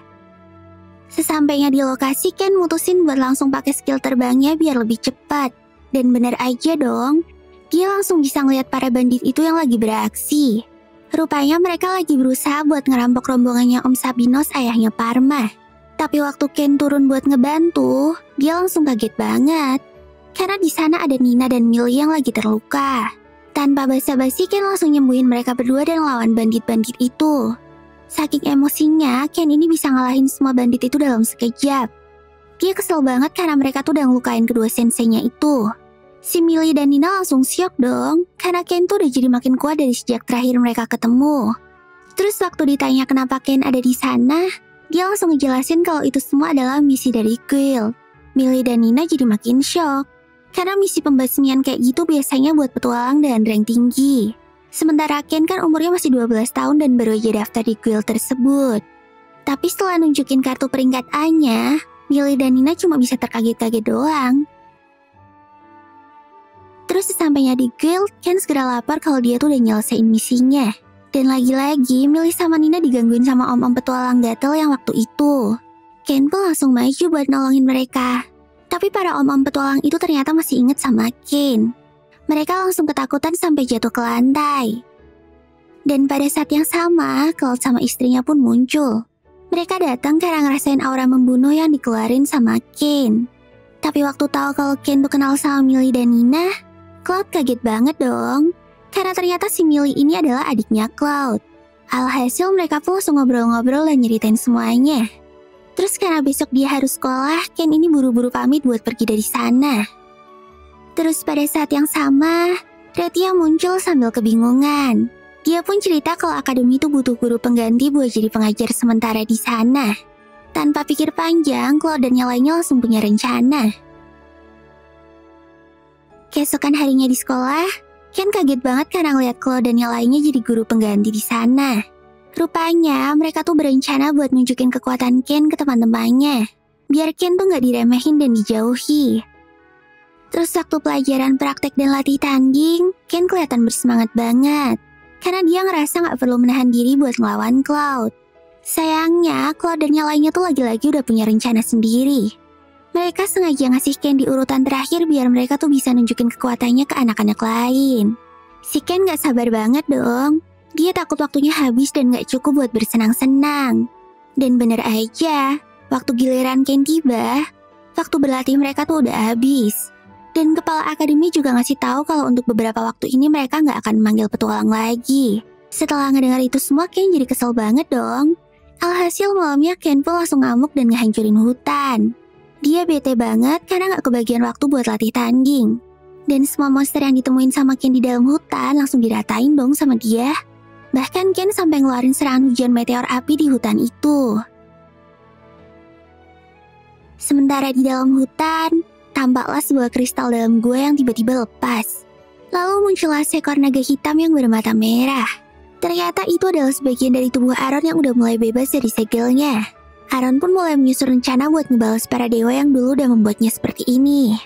Sesampainya di lokasi, Ken mutusin buat langsung pakai skill terbangnya biar lebih cepat. Dan benar aja dong, dia langsung bisa ngeliat para bandit itu yang lagi beraksi. Rupanya mereka lagi berusaha buat ngerampok rombongannya Om Sabinos ayahnya Parma. Tapi waktu Ken turun buat ngebantu, dia langsung kaget banget. Karena di sana ada Nina dan Millie yang lagi terluka. Tanpa basa-basi, Ken langsung nyembuhin mereka berdua dan lawan bandit-bandit itu. Saking emosinya, Ken ini bisa ngalahin semua bandit itu dalam sekejap. Dia kesel banget karena mereka tuh udah ngelukain kedua senseinya itu. Si Millie dan Nina langsung syok dong, karena Ken tuh udah jadi makin kuat dari sejak terakhir mereka ketemu. Terus waktu ditanya kenapa Ken ada di sana, dia langsung ngejelasin kalau itu semua adalah misi dari Quill. Millie dan Nina jadi makin syok, karena misi pembasmian kayak gitu biasanya buat petualang dan rank tinggi. Sementara Ken kan umurnya masih 12 tahun dan baru aja daftar di Quill tersebut. Tapi setelah nunjukin kartu peringkat A-nya, Millie dan Nina cuma bisa terkaget-kaget doang. Terus sesampainya di guild, Ken segera lapar kalau dia tuh udah nyelesain misinya. Dan lagi-lagi, Millie sama Nina digangguin sama om-om petualang gatel yang waktu itu. Ken pun langsung maju buat nolongin mereka. Tapi para om-om petualang itu ternyata masih inget sama Ken. Mereka langsung ketakutan sampai jatuh ke lantai. Dan pada saat yang sama, Cloud sama istrinya pun muncul. Mereka datang karena ngerasain aura membunuh yang dikeluarin sama Ken. Tapi waktu tahu kalau Ken tuh kenal sama Millie dan Nina, Cloud kaget banget dong, karena ternyata si Millie ini adalah adiknya Cloud. Alhasil mereka pun langsung ngobrol-ngobrol dan nyeritain semuanya. Terus karena besok dia harus sekolah, Ken ini buru-buru pamit buat pergi dari sana. Terus pada saat yang sama, Retia muncul sambil kebingungan. Dia pun cerita kalau akademi itu butuh guru pengganti buat jadi pengajar sementara di sana. Tanpa pikir panjang, Claude dan yang lainnya langsung punya rencana. Keesokan harinya di sekolah, Ken kaget banget karena ngeliat Claude dan yang lainnya jadi guru pengganti di sana. Rupanya mereka tuh berencana buat nunjukin kekuatan Ken ke teman-temannya. Biar Ken tuh nggak diremehin dan dijauhi. Terus waktu pelajaran praktek dan latih tanding, Ken kelihatan bersemangat banget. Karena dia ngerasa nggak perlu menahan diri buat ngelawan Cloud. Sayangnya, Cloud dan yang lainnya tuh lagi-lagi udah punya rencana sendiri. Mereka sengaja ngasih Ken di urutan terakhir biar mereka tuh bisa nunjukin kekuatannya ke anak-anak lain. Si Ken gak sabar banget dong. Dia takut waktunya habis dan gak cukup buat bersenang-senang. Dan bener aja, waktu giliran Ken tiba, waktu berlatih mereka tuh udah habis. Dan kepala akademi juga ngasih tahu kalau untuk beberapa waktu ini mereka nggak akan memanggil petualang lagi. Setelah ngedengar itu semua, Ken jadi kesel banget dong. Alhasil malamnya Ken pun langsung ngamuk dan ngehancurin hutan. Dia bete banget karena nggak kebagian waktu buat latih tanding. Dan semua monster yang ditemuin sama Ken di dalam hutan langsung diratain dong sama dia. Bahkan Ken sampai ngeluarin serangan hujan meteor api di hutan itu. Sementara di dalam hutan, tampaklah sebuah kristal dalam gua yang tiba-tiba lepas. Lalu muncullah seekor naga hitam yang bermata merah. Ternyata itu adalah sebagian dari tubuh Aaron yang udah mulai bebas dari segelnya. Aaron pun mulai menyusun rencana buat ngebalas para dewa yang dulu udah membuatnya seperti ini.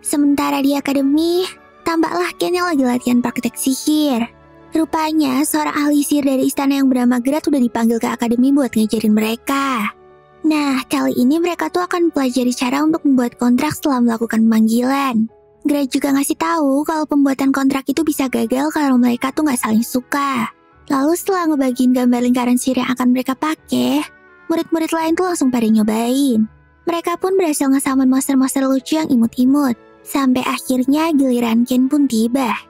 Sementara di akademi, tampaklah Ken yang lagi latihan praktek sihir. Rupanya seorang ahli sihir dari istana yang bernama Grat udah dipanggil ke akademi buat ngajarin mereka. Nah, kali ini mereka tuh akan pelajari cara untuk membuat kontrak setelah melakukan pemanggilan. Grey juga ngasih tahu kalau pembuatan kontrak itu bisa gagal kalau mereka tuh nggak saling suka. Lalu setelah ngebagiin gambar lingkaran sihir yang akan mereka pakai, murid-murid lain tuh langsung pada nyobain. Mereka pun berhasil ngesaman monster-monster lucu yang imut-imut. Sampai akhirnya giliran Ken pun tiba.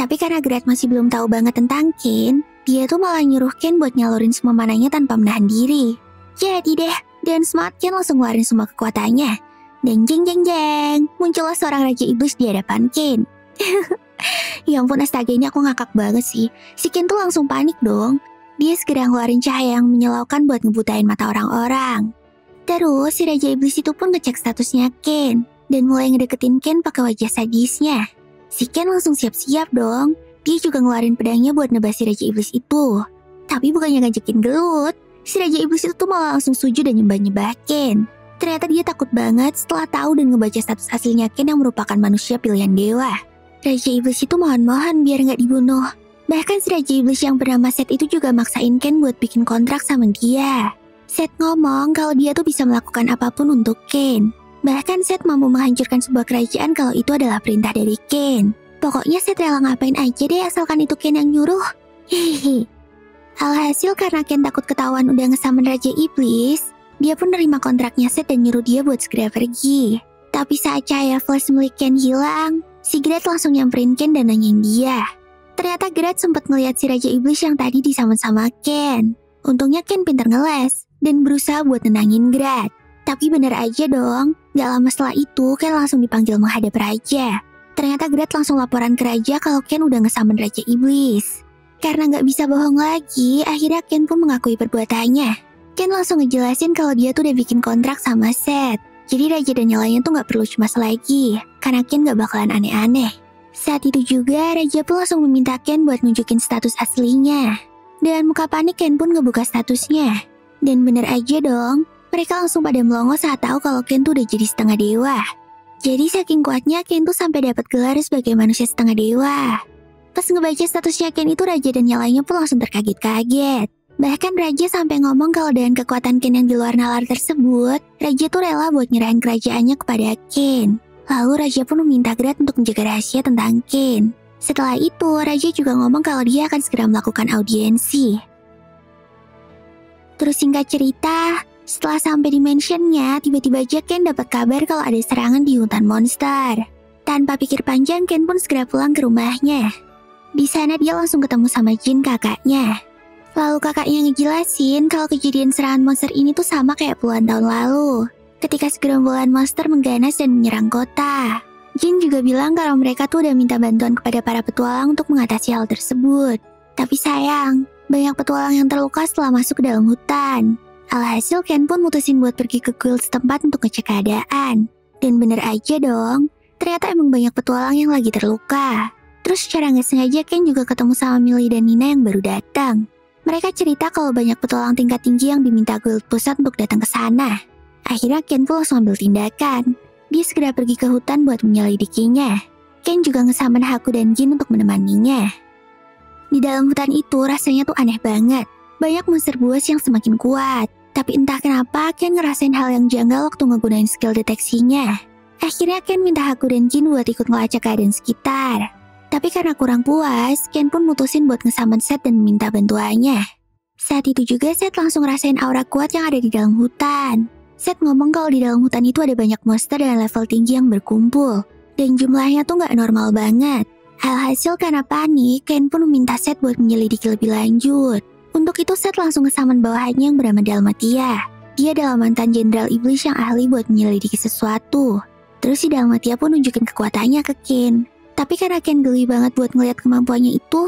Tapi karena Gret masih belum tahu banget tentang Ken, dia tuh malah nyuruh Ken buat nyalurin semua mananya tanpa menahan diri. Jadi deh, dan Ken langsung ngeluarin semua kekuatannya. Dan jeng jeng jeng, muncullah seorang Raja Iblis di hadapan Ken. ya ampun astaga ini aku ngakak banget sih. Si Ken tuh langsung panik dong. Dia segera ngeluarin cahaya yang menyilaukan buat ngebutain mata orang-orang. Terus si Raja Iblis itu pun ngecek statusnya Ken dan mulai ngedeketin Ken pakai wajah sadisnya. Si Ken langsung siap-siap dong. Dia juga ngeluarin pedangnya buat nebas si Raja Iblis itu. Tapi bukannya ngajakin gelut, si Raja Iblis itu tuh malah langsung sujud dan nyembah-nyembah Ken. Ternyata dia takut banget setelah tahu dan ngebaca status aslinya Ken yang merupakan manusia pilihan dewa. Raja Iblis itu mohon-mohon biar nggak dibunuh. Bahkan si Raja Iblis yang bernama Seth itu juga maksain Ken buat bikin kontrak sama dia. Seth ngomong kalau dia tuh bisa melakukan apa pun untuk Ken. Bahkan Seth mampu menghancurkan sebuah kerajaan kalau itu adalah perintah dari Ken. Pokoknya Seth rela ngapain aja deh asalkan itu Ken yang nyuruh. Hehehe. Alhasil karena Ken takut ketahuan udah ngesamen Raja Iblis, dia pun nerima kontraknya Seth dan nyuruh dia buat segera pergi. Tapi saat cahaya flash milik Ken hilang, si Gret langsung nyamperin Ken dan nanyain dia. Ternyata Gret sempat ngeliat si Raja Iblis yang tadi disamen sama Ken. Untungnya Ken pintar ngeles dan berusaha buat nenangin Gret. Tapi bener aja dong, gak lama setelah itu Ken langsung dipanggil menghadap Raja. Ternyata Gret langsung laporan ke Raja kalau Ken udah ngesamen Raja Iblis. Karena nggak bisa bohong lagi, akhirnya Ken pun mengakui perbuatannya. Ken langsung ngejelasin kalau dia tuh udah bikin kontrak sama Seth. Jadi Raja dan nyalanya tuh nggak perlu cemas lagi, karena Ken gak bakalan aneh-aneh. Saat itu juga, Raja pun langsung meminta Ken buat nunjukin status aslinya. Dan muka panik Ken pun ngebuka statusnya. Dan bener aja dong, mereka langsung pada melongo saat tahu kalau Ken tuh udah jadi setengah dewa. Jadi saking kuatnya Ken tuh sampai dapat gelar sebagai manusia setengah dewa. Pas ngebaca statusnya Ken itu Raja dan yang lainnya pun langsung terkaget-kaget. Bahkan Raja sampai ngomong kalau dengan kekuatan Ken yang di luar nalar tersebut, Raja tuh rela buat nyerahin kerajaannya kepada Ken. Lalu Raja pun meminta Grat untuk menjaga rahasia tentang Ken. Setelah itu, Raja juga ngomong kalau dia akan segera melakukan audiensi. Terus singkat cerita, setelah sampai di mansionnya, tiba-tiba aja Ken dapat kabar kalau ada serangan di hutan monster. Tanpa pikir panjang, Ken pun segera pulang ke rumahnya. Di sana dia langsung ketemu sama Jin kakaknya. Lalu kakaknya ngejelasin kalau kejadian serangan monster ini tuh sama kayak puluhan tahun lalu. Ketika segerombolan monster mengganas dan menyerang kota. Jin juga bilang kalau mereka tuh udah minta bantuan kepada para petualang untuk mengatasi hal tersebut. Tapi sayang, banyak petualang yang terluka setelah masuk ke dalam hutan. Alhasil Ken pun mutusin buat pergi ke kuil setempat untuk ngecek keadaan. Dan bener aja dong, ternyata emang banyak petualang yang lagi terluka. Terus secara nggak sengaja Ken juga ketemu sama Millie dan Nina yang baru datang. Mereka cerita kalau banyak petualang tingkat tinggi yang diminta guild pusat untuk datang ke sana. Akhirnya Ken pun langsung ambil tindakan. Dia segera pergi ke hutan buat menyelidikinya. Ken juga ngesaman Haku dan Jin untuk menemaninya. Di dalam hutan itu rasanya tuh aneh banget. Banyak monster buas yang semakin kuat. Tapi entah kenapa Ken ngerasain hal yang janggal waktu ngegunain skill deteksinya. Akhirnya Ken minta Haku dan Jin buat ikut ngelacak keadaan sekitar. Tapi karena kurang puas, Ken pun mutusin buat ngesaman Seth dan minta bantuannya. Saat itu juga Seth langsung rasain aura kuat yang ada di dalam hutan. Seth ngomong kalau di dalam hutan itu ada banyak monster dengan level tinggi yang berkumpul. Dan jumlahnya tuh nggak normal banget. Alhasil karena panik, Ken pun meminta Seth buat menyelidiki lebih lanjut. Untuk itu Seth langsung ke bawahannya yang bernama Dalmatia. Dia adalah mantan jenderal iblis yang ahli buat menyelidiki sesuatu. Terus si Dalmatia pun nunjukin kekuatannya ke Ken. Tapi karena Ken geli banget buat ngeliat kemampuannya itu,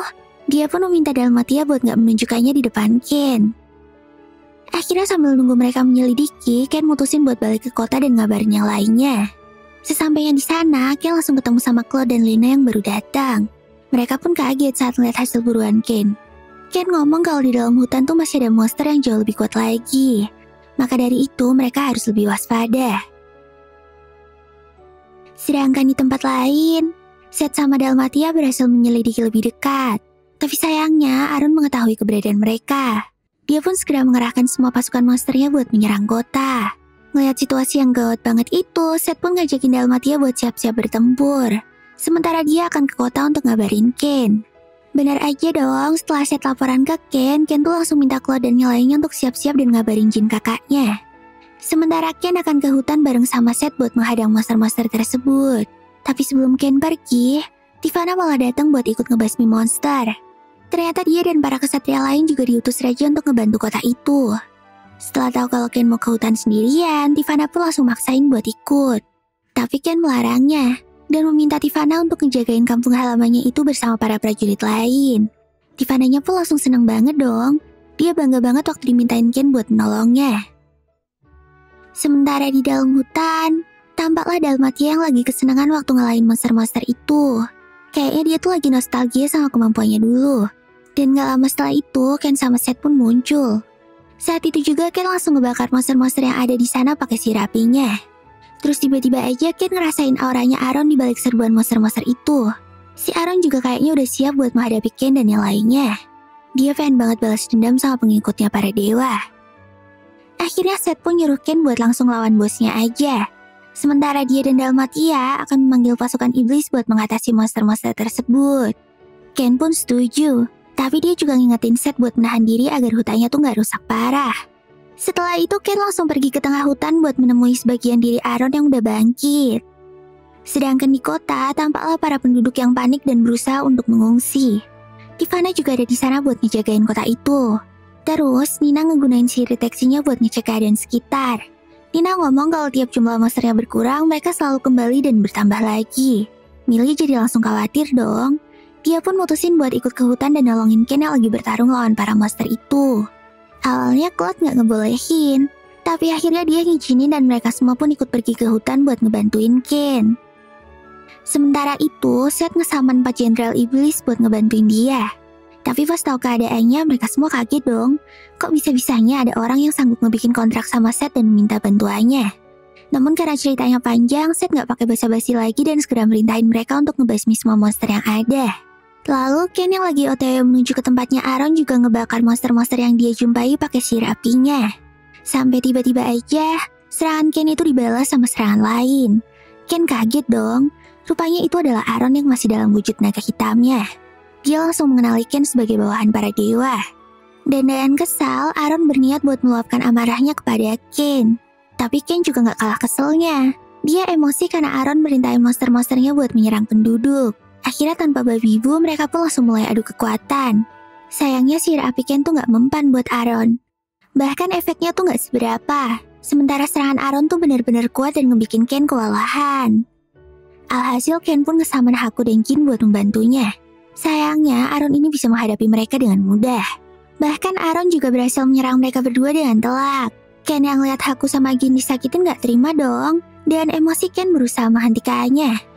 dia pun meminta Dalmatia buat nggak menunjukkannya di depan Ken. Akhirnya sambil nunggu mereka menyelidiki, Ken mutusin buat balik ke kota dan ngabarin yang lainnya. Sesampainya di sana, Ken langsung ketemu sama Claude dan Lina yang baru datang. Mereka pun kaget saat melihat hasil buruan Ken. Ken ngomong kalau di dalam hutan tuh masih ada monster yang jauh lebih kuat lagi. Maka dari itu mereka harus lebih waspada. Sedangkan di tempat lain, Seth sama Dalmatia berhasil menyelidiki lebih dekat. Tapi sayangnya, Aaron mengetahui keberadaan mereka. Dia pun segera mengerahkan semua pasukan monsternya buat menyerang kota. Melihat situasi yang gawat banget itu, Seth pun ngajakin Dalmatia buat siap-siap bertempur. Sementara dia akan ke kota untuk ngabarin Ken. Benar aja dong, setelah Seth laporan ke Ken, Ken tuh langsung minta Claude dan yang lainnya untuk siap-siap dan ngabarin Jin kakaknya. Sementara Ken akan ke hutan bareng sama Seth buat menghadang monster-monster tersebut. Tapi sebelum Ken pergi, Tivana malah datang buat ikut ngebasmi monster. Ternyata dia dan para kesatria lain juga diutus Raja untuk ngebantu kota itu. Setelah tahu kalau Ken mau ke hutan sendirian, Tivana pun langsung maksain buat ikut. Tapi Ken melarangnya dan meminta Tivana untuk ngejagain kampung halamannya itu bersama para prajurit lain. Tivananya pun langsung seneng banget dong. Dia bangga banget waktu dimintain Ken buat menolongnya. Sementara di dalam hutan, tampaklah Dalmatia yang lagi kesenangan waktu ngalahin monster-monster itu. Kayaknya dia tuh lagi nostalgia sama kemampuannya dulu. Dan gak lama setelah itu, Ken sama Seth pun muncul. Saat itu juga Ken langsung ngebakar monster-monster yang ada di sana pakai sirapinya. Terus tiba-tiba aja Ken ngerasain auranya Aaron di balik serbuan monster-monster itu. Si Aaron juga kayaknya udah siap buat menghadapi Ken dan yang lainnya. Dia pengen banget balas dendam sama pengikutnya para dewa. Akhirnya Seth pun nyuruh Ken buat langsung lawan bosnya aja. Sementara dia dan Dalmatia akan memanggil pasukan iblis buat mengatasi monster-monster tersebut. Ken pun setuju, tapi dia juga ngingetin Seth buat menahan diri agar hutannya tuh nggak rusak parah. Setelah itu Ken langsung pergi ke tengah hutan buat menemui sebagian diri Aaron yang udah bangkit. Sedangkan di kota, tampaklah para penduduk yang panik dan berusaha untuk mengungsi. Tivana juga ada di sana buat ngejagain kota itu. Terus, Nina ngegunain si deteksinya buat ngecek keadaan sekitar. Nina ngomong kalau tiap jumlah monsternya berkurang, mereka selalu kembali dan bertambah lagi. Millie jadi langsung khawatir dong. Dia pun mutusin buat ikut ke hutan dan nolongin Ken yang lagi bertarung lawan para monster itu. Awalnya Claude nggak ngebolehin, tapi akhirnya dia ngizinin dan mereka semua pun ikut pergi ke hutan buat ngebantuin Ken. Sementara itu, Seth ngesaman Pak Jenderal Iblis buat ngebantuin dia. Tapi pas tahu keadaannya, mereka semua kaget dong. Kok bisa-bisanya ada orang yang sanggup ngebikin kontrak sama Seth dan meminta bantuannya? Namun karena ceritanya panjang, Seth nggak pakai basa-basi lagi dan segera merintahin mereka untuk ngebasmi semua monster yang ada. Lalu Ken yang lagi otw menuju ke tempatnya Aaron juga ngebakar monster-monster yang dia jumpai pakai sihir apinya. Sampai tiba-tiba aja, serangan Ken itu dibalas sama serangan lain. Ken kaget dong, rupanya itu adalah Aaron yang masih dalam wujud naga hitamnya. Dia langsung mengenali Ken sebagai bawahan para dewa. Dan dengan kesal, Aaron berniat buat meluapkan amarahnya kepada Ken. Tapi Ken juga gak kalah keselnya. Dia emosi karena Aaron merintahin monster-monsternya buat menyerang penduduk. Akhirnya tanpa babi ibu, mereka pun langsung mulai adu kekuatan. Sayangnya sihir api Ken tuh gak mempan buat Aaron. Bahkan efeknya tuh gak seberapa. Sementara serangan Aaron tuh benar-benar kuat dan ngebikin Ken kewalahan. Alhasil Ken pun ngesaman Haku dan Jin buat membantunya. Sayangnya Aaron ini bisa menghadapi mereka dengan mudah. Bahkan Aaron juga berhasil menyerang mereka berdua dengan telak. Ken yang lihat Haku sama Jin disakitin gak terima dong, dan emosi Ken berusaha menghentikannya.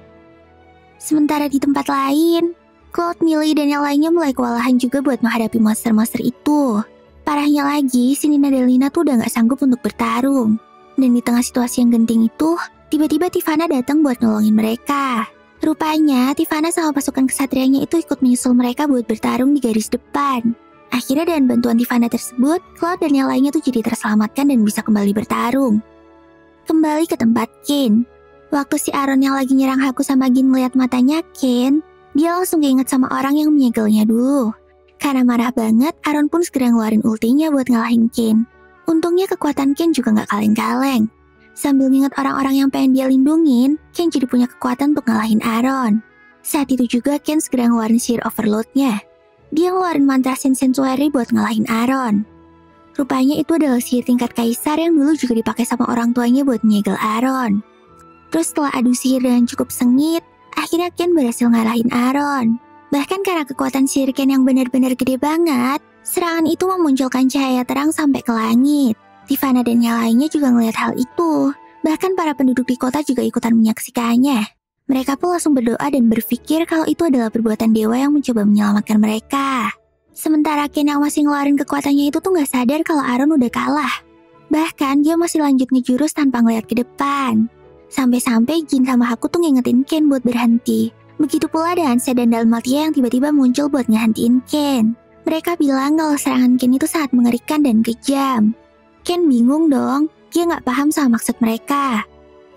Sementara di tempat lain, Claude, Millie, dan yang lainnya mulai kewalahan juga buat menghadapi monster-monster itu. Parahnya lagi, si Nina dan Lina tuh udah gak sanggup untuk bertarung. Dan di tengah situasi yang genting itu, tiba-tiba Tivana datang buat nolongin mereka. Rupanya, Tivana sama pasukan kesatrianya itu ikut menyusul mereka buat bertarung di garis depan. Akhirnya dengan bantuan Tivana tersebut, Claude dan yang lainnya tuh jadi terselamatkan dan bisa kembali bertarung. Kembali ke tempat Ken. Waktu si Aaron yang lagi nyerang Haku sama Gin melihat matanya Ken, dia langsung keinget sama orang yang menyegelnya dulu. Karena marah banget, Aaron pun segera ngeluarin ultinya buat ngalahin Ken. Untungnya kekuatan Ken juga gak kaleng-kaleng. Sambil nginget orang-orang yang pengen dia lindungin, Ken jadi punya kekuatan untuk ngalahin Aaron. Saat itu juga Ken segera ngeluarin Seer Overload-nya. Dia ngeluarin mantra Sin Sanctuary buat ngalahin Aaron. Rupanya itu adalah sihir tingkat kaisar yang dulu juga dipakai sama orang tuanya buat menyegel Aaron. Terus setelah adu sihir dengan cukup sengit, Akhirnya Ken berhasil ngalahin Aaron. Bahkan karena kekuatan sihir Ken yang benar-benar gede banget, serangan itu memunculkan cahaya terang sampai ke langit. Tivana dan yang lainnya juga ngeliat hal itu. Bahkan para penduduk di kota juga ikutan menyaksikannya. Mereka pun langsung berdoa dan berpikir kalau itu adalah perbuatan dewa yang mencoba menyelamatkan mereka. Sementara Ken yang masih ngeluarin kekuatannya itu tuh gak sadar kalau Aaron udah kalah. Bahkan dia masih lanjut ngejurus tanpa ngeliat ke depan. Sampai-sampai Jin sama Haku tuh ngingetin Ken buat berhenti. Begitu pula dengan Sed dan Dalmatia yang tiba-tiba muncul buat ngehentiin Ken. Mereka bilang kalau serangan Ken itu sangat mengerikan dan kejam. Ken bingung dong, dia nggak paham sama maksud mereka.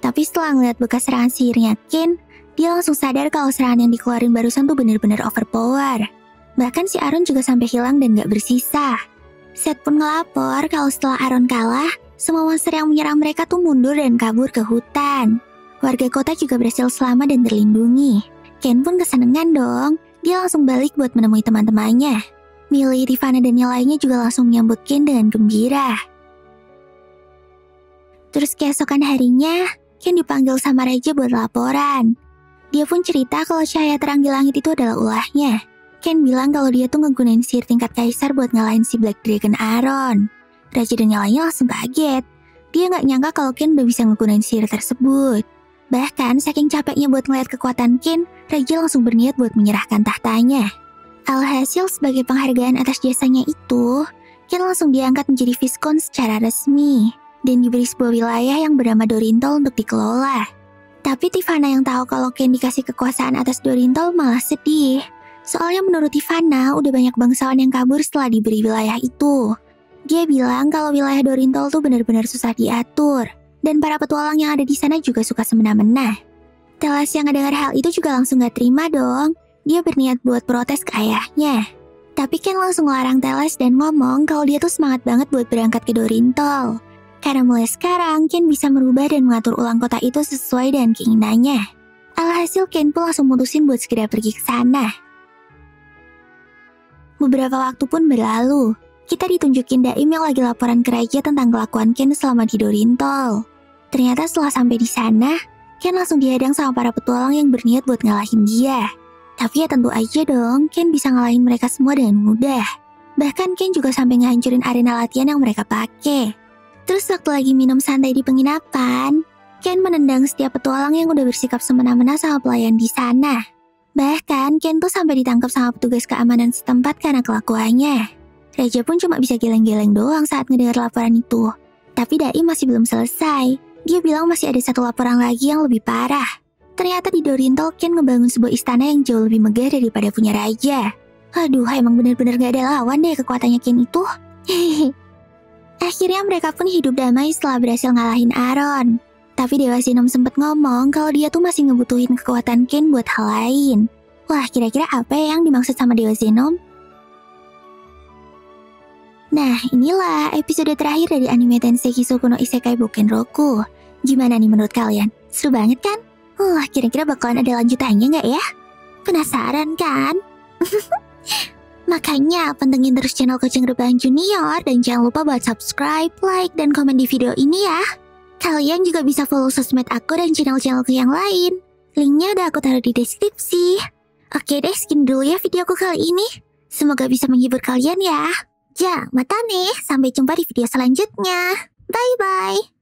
Tapi setelah ngeliat bekas serangan sihirnya Ken, dia langsung sadar kalau serangan yang dikeluarin barusan tuh bener-bener overpower. Bahkan si Aaron juga sampai hilang dan gak bersisa. Seth pun ngelapor kalau setelah Aaron kalah, semua monster yang menyerang mereka tuh mundur dan kabur ke hutan. Warga kota juga berhasil selamat dan terlindungi. Ken pun kesenangan dong. Dia langsung balik buat menemui teman-temannya. Millie, Rivana, dan yang lainnya juga langsung menyambut Ken dengan gembira. Terus keesokan harinya, Ken dipanggil sama Raja buat laporan. Dia pun cerita kalau cahaya terang di langit itu adalah ulahnya. Ken bilang kalau dia tuh ngegunain sihir tingkat kaisar buat ngalahin si Black Dragon Aaron. Raja dan yang lainnya langsung kaget. Dia nggak nyangka kalau Ken udah bisa menggunakan sihir tersebut. Bahkan saking capeknya buat ngeliat kekuatan Ken, Raja langsung berniat buat menyerahkan tahtanya. Alhasil sebagai penghargaan atas jasanya itu, Ken langsung diangkat menjadi Viscount secara resmi dan diberi sebuah wilayah yang bernama Dorintol untuk dikelola. Tapi Tivana yang tahu kalau Ken dikasih kekuasaan atas Dorintol malah sedih. Soalnya menurut Tivana udah banyak bangsawan yang kabur setelah diberi wilayah itu. Dia bilang kalau wilayah Dorintol tuh benar-benar susah diatur, dan para petualang yang ada di sana juga suka semena-mena. Telas yang ngedengar hal itu juga langsung gak terima dong. Dia berniat buat protes ke ayahnya. Tapi Ken langsung larang Teles dan ngomong kalau dia tuh semangat banget buat berangkat ke Dorintol. Karena mulai sekarang, Ken bisa merubah dan mengatur ulang kota itu sesuai dengan keinginannya. Alhasil Ken pun langsung mutusin buat segera pergi ke sana. Beberapa waktu pun berlalu, kita ditunjukin Daim yang lagi laporan ke Raja tentang kelakuan Ken selama di Dorintol. Ternyata setelah sampai di sana, Ken langsung dihadang sama para petualang yang berniat buat ngalahin dia. Tapi ya tentu aja dong, Ken bisa ngalahin mereka semua dengan mudah. Bahkan Ken juga sampai ngehancurin arena latihan yang mereka pakai. Terus waktu lagi minum santai di penginapan, Ken menendang setiap petualang yang udah bersikap semena-mena sama pelayan di sana. Bahkan Ken tuh sampai ditangkap sama petugas keamanan setempat karena kelakuannya. Raja pun cuma bisa geleng-geleng doang saat ngedengar laporan itu. Tapi Dai masih belum selesai. Dia bilang masih ada satu laporan lagi yang lebih parah. Ternyata di Dorin Tolkien ngebangun sebuah istana yang jauh lebih megah daripada punya raja. Aduh, emang bener-bener gak ada lawan deh kekuatannya Ken itu. Akhirnya mereka pun hidup damai setelah berhasil ngalahin Aaron. Tapi Dewa Zenom sempat ngomong kalau dia tuh masih ngebutuhin kekuatan Ken buat hal lain. Wah, kira-kira apa yang dimaksud sama Dewa Zenom? Nah, inilah episode terakhir dari anime Tensei Kisoku no Isekai Boken Roku. Gimana nih menurut kalian? Seru banget kan? Wah, kira-kira bakalan ada lanjutannya nggak ya? Penasaran kan? Makanya pantengin terus channel Kucing Rebang Junior dan jangan lupa buat subscribe, like, dan komen di video ini ya. Kalian juga bisa follow sosmed aku dan channel-channelku yang lain. Linknya udah aku taruh di deskripsi. Oke deh, skin dulu ya videoku kali ini. Semoga bisa menghibur kalian ya. Ja, mata nih. Sampai jumpa di video selanjutnya. Bye-bye.